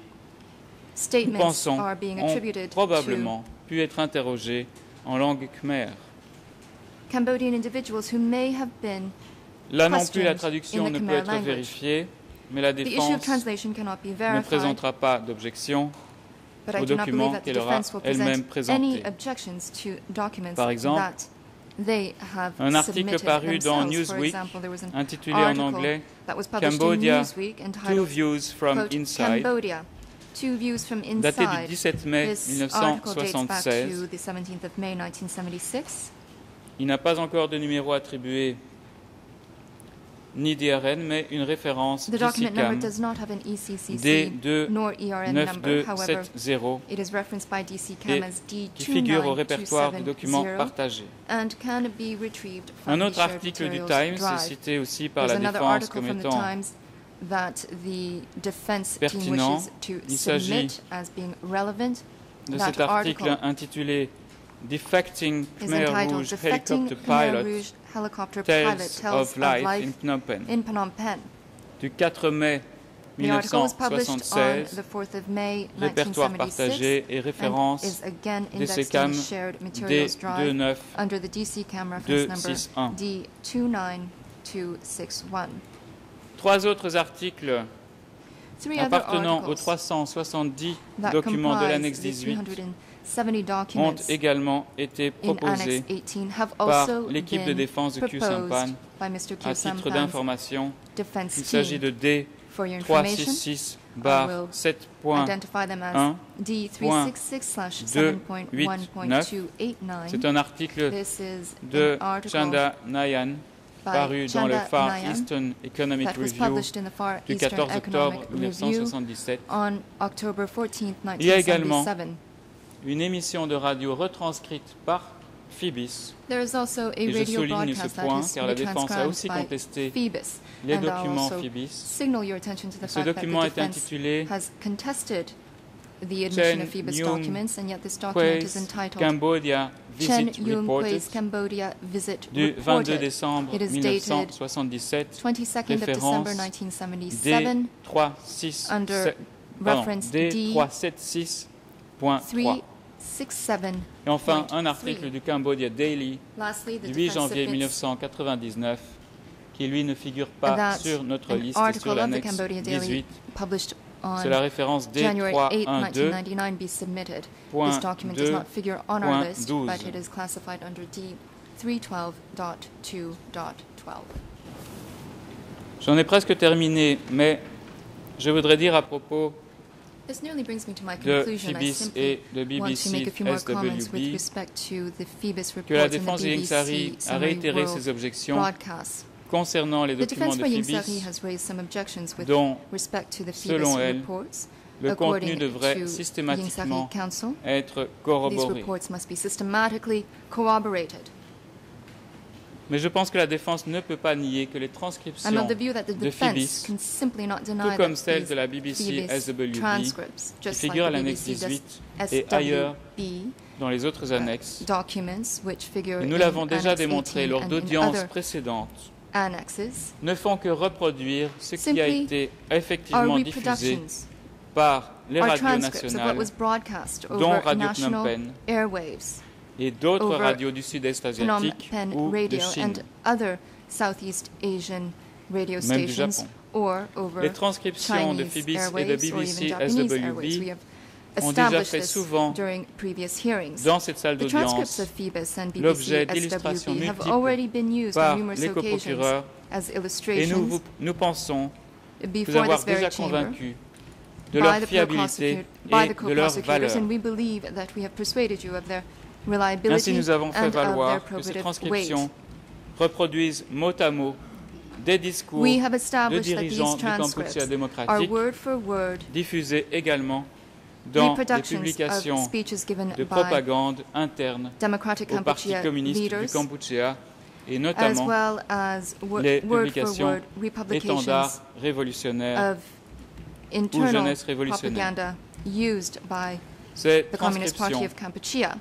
statements pensons, are being ont to probablement pu être interrogés en langue khmer. Cambodian individuals who may have been. Là non plus, la traduction ne peut être language. vérifiée, mais la défense ne présentera pas d'objection but au I do not document believe that the qu'elle aura elle-même present any présenté. objections to documents Par exemple, that they have Un article paru dans Newsweek, intitulé en anglais Cambodia, Two Views from Inside, Cambodia, Two Views from daté du Inside. 17 mai This article dates back to 1976. the 17th of May 1976. Il n'a pas encore de numéro attribué ni d'IRN, mais une référence The document number DCCAM does not have an ECCC D2 nor ERN number. However, 9270 it is referenced by DCCAM et as qui figure au répertoire des documents D2927 partagés. and can be retrieved from Un autre article du Times drive. cité aussi par There's la défense comme étant Times that the defense team wishes to Il s'agit submit as being relevant. de cet article intitulé Defecting is Khmer entitled Rouge Helicopter Pilot Rouge Helicopter Tales Pilot Tales of Life in Phnom Penh in Phnom Penh du 4 mai The article was published on 1976, the 4th of May, répertoire 1976, partagé et and référence is again des indexed in SECAM the shared materials drive D29 under the DCCAM reference number 261. D29261. Trois autres articles appartenant aux articles 370 that documents de l'annexe the 18 370 ont également été proposés 18 have par also l'équipe de défense de Q-Sampan. À titre d'information, il s'agit de D For your information, 366 I bar will 7.1. identify them as 1, D366/7.1.289. C'est un article This is de Chanda Nayan paru dans le Far Eastern Economic Review du Eastern 14 octobre Economic Review 1977. on October 14, Il y a également 1977. une émission de radio retranscrite par Phoebus. There is also a Et je radio souligne ce point car la défense a aussi contesté Phoebus. les documents Phoebus. signal your attention to the Ce document est intitulé the admission Chen of Phoebus Yung documents, and yet this document is Quay's entitled Cambodia Visit Yung Reported Quay's Cambodia Visit du 22 Reported. décembre It is dated 1977, 22nd of December référence 1977, D367 under pardon, reference D D376.3. 367. Et enfin, un article du Cambodia Daily du 8 defense janvier submits 1999 qui lui ne figure pas sur notre liste sur l'annexe Cambodia Daily 18. C'est la référence January 8, D312 1999 be submitted. point This document does not figure on our point list, 12. but it is classified under D312.2.12. J'en ai presque terminé, mais je voudrais dire à propos This nearly brings me to my de conclusion. I Phoebus simply et de BBC make a few more comments with SWB respect to the Phoebus que la défense the de Yingsari a réitéré ses objections. Concernant les documents de with dont, selon elle, le contenu devrait systématiquement être corroboré. Mais je pense que la défense ne peut pas nier que les I'm transcriptions of the view that the de not tout deny comme celles de la BBC SWB, transcripts, qui figurent à l'annexe BBC 18 et ailleurs dans les autres annexes, et nous l'avons déjà démontré 18 lors d'audiences précédentes, annexes ne font que reproduire ce qui a été effectivement diffusé par les radios nationales dont Radio Phnom Penh airwaves, et d'autres radios du sud-est asiatique ou de Chine, and other Southeast Asian radio même du stations, Japon. or over Les transcriptions de Phoebus et de BBC SWB ont déjà fait souvent during previous hearings. dans cette salle d'audience l'objet d'illustrations multiples already been used par on numerous les occasions coprocureurs as et nous, illustrations vous- nous pensons vous before avoir déjà convaincu de by leur the fiabilité et de leur valeur. and we believe that we have persuaded you of their reliability Ainsi, nous avons fait valoir que ces transcriptions reproduisent mot à mot des discours de dirigeants du Kampuchea démocratique word for word diffusés également dans des publications de propagande interne au Parti communiste du Kampuchea et as notamment well as les publications étendards révolutionnaires of internal jeunesse révolutionnaire. propaganda used by Ces the Communist Party transcriptions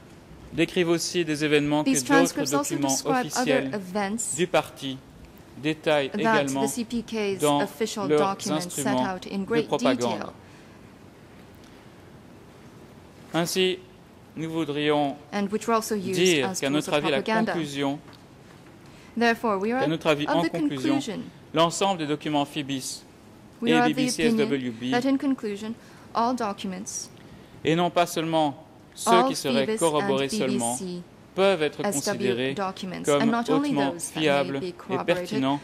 décrivent aussi des événements que These d'autres transcripts also documents officiels du parti détaillent également dans official leurs documents set instruments out in de great propagande. detail. Ainsi, nous voudrions dire qu'à notre avis, la conclusion, qu'à notre avis, en conclusion, l'ensemble des documents we et are of the BBC opinion SWB, that in conclusion, all documents, et non pas seulement ceux qui seraient corroborés and seulement, peuvent être considérés documents, comme and not only hautement fiables et pertinents.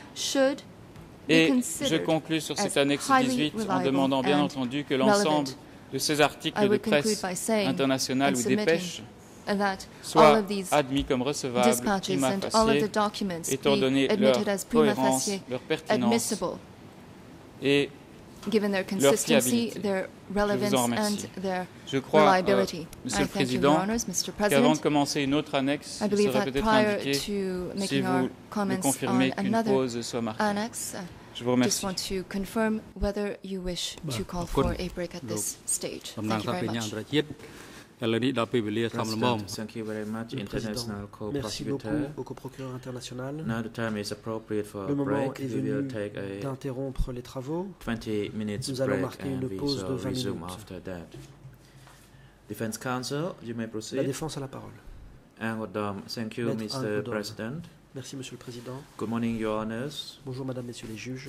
Et je conclus sur cette annexe highly 18 en demandant bien entendu que l'ensemble de ces articles de presse internationale ou submitting dépêche that all soient admis comme recevables dispatches prima facie, documents étant donné leur cohérence, leur pertinence admissible, et leur fiabilité. their relevance, en remercie. Je crois, euh. Monsieur I le Président, qu'avant de commencer une autre annexe, il believe serait peut-être prior indiqué, to si making vous comments confirmez on qu'une pause soit marquée. Je vous remercie. Thank you very much, International Merci beaucoup au coprocureur international. Now the time is appropriate for Le moment break. est venu d'interrompre les travaux. minutes Nous allons marquer une pause de 20 minutes. After that. Defense Council, you may proceed. La défense a la parole. Thank you, Mr. President. Merci, Monsieur le Président. Good morning, Your Honors. Bonjour, Madame, Messieurs les juges.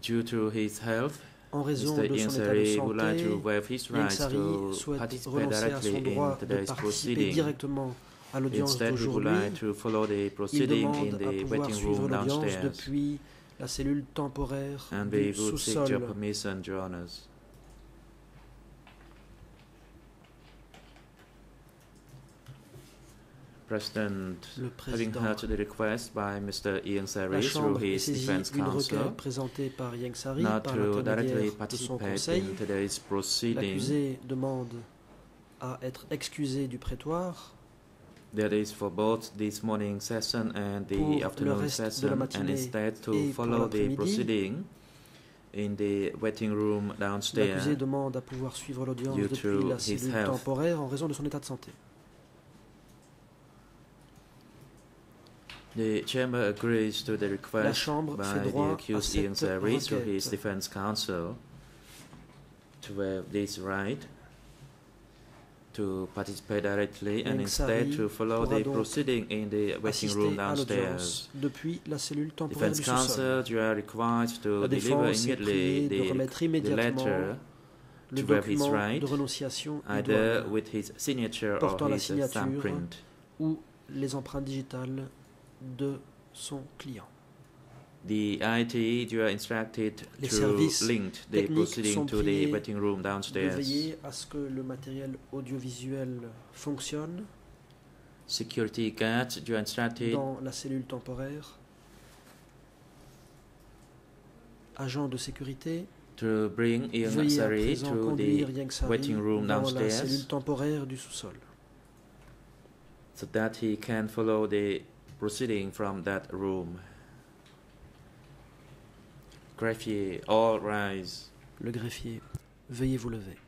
Due to his health, En raison Mr. de son état de would like santé, to waive his to souhaite renoncer à directly son in droit de participer directement à l'audience d'aujourd'hui. like Il demande à the pouvoir suivre l'audience depuis la cellule temporaire And du sous-sol. permission, Your Honors. President, Le having président. heard the request by Mr. Ian Sari through his defense counsel, par Yang Sari not par to directly participate conseil. in today's proceeding, L'accusé demande à être excusé du prétoire that is for both this morning session and Pour the afternoon session, and instead to follow the proceeding in the waiting room L'accusé downstairs. demande à pouvoir suivre l'audience depuis to la cellule temporaire en raison de son état de santé. The chamber agrees to the La request Chambre by fait the droit à accused Ian cette Sari through his requête. defense counsel to waive this right to participate directly and instead to follow pourra the donc proceeding in the waiting room Assister à downstairs. l'audience depuis la cellule temporaire Defense du sous-sol. counsel, you are required to La deliver défense est priée immediately de the, remettre the immédiatement letter le to waive his document right, de renonciation either idoine with his signature or portant la his signature thumbprint. ou les empreintes digitales de son client. The IT, you are instructed Les to services link the proceeding sont to the waiting room De downstairs. veiller à ce que le matériel audiovisuel fonctionne Security guards, you are instructed dans la cellule temporaire. Agent de sécurité, to bring Ian Sari to the waiting room dans la downstairs. cellule temporaire du sous-sol. so that he can follow the proceeding from that room. Greffier, all rise. Le greffier, veuillez vous lever.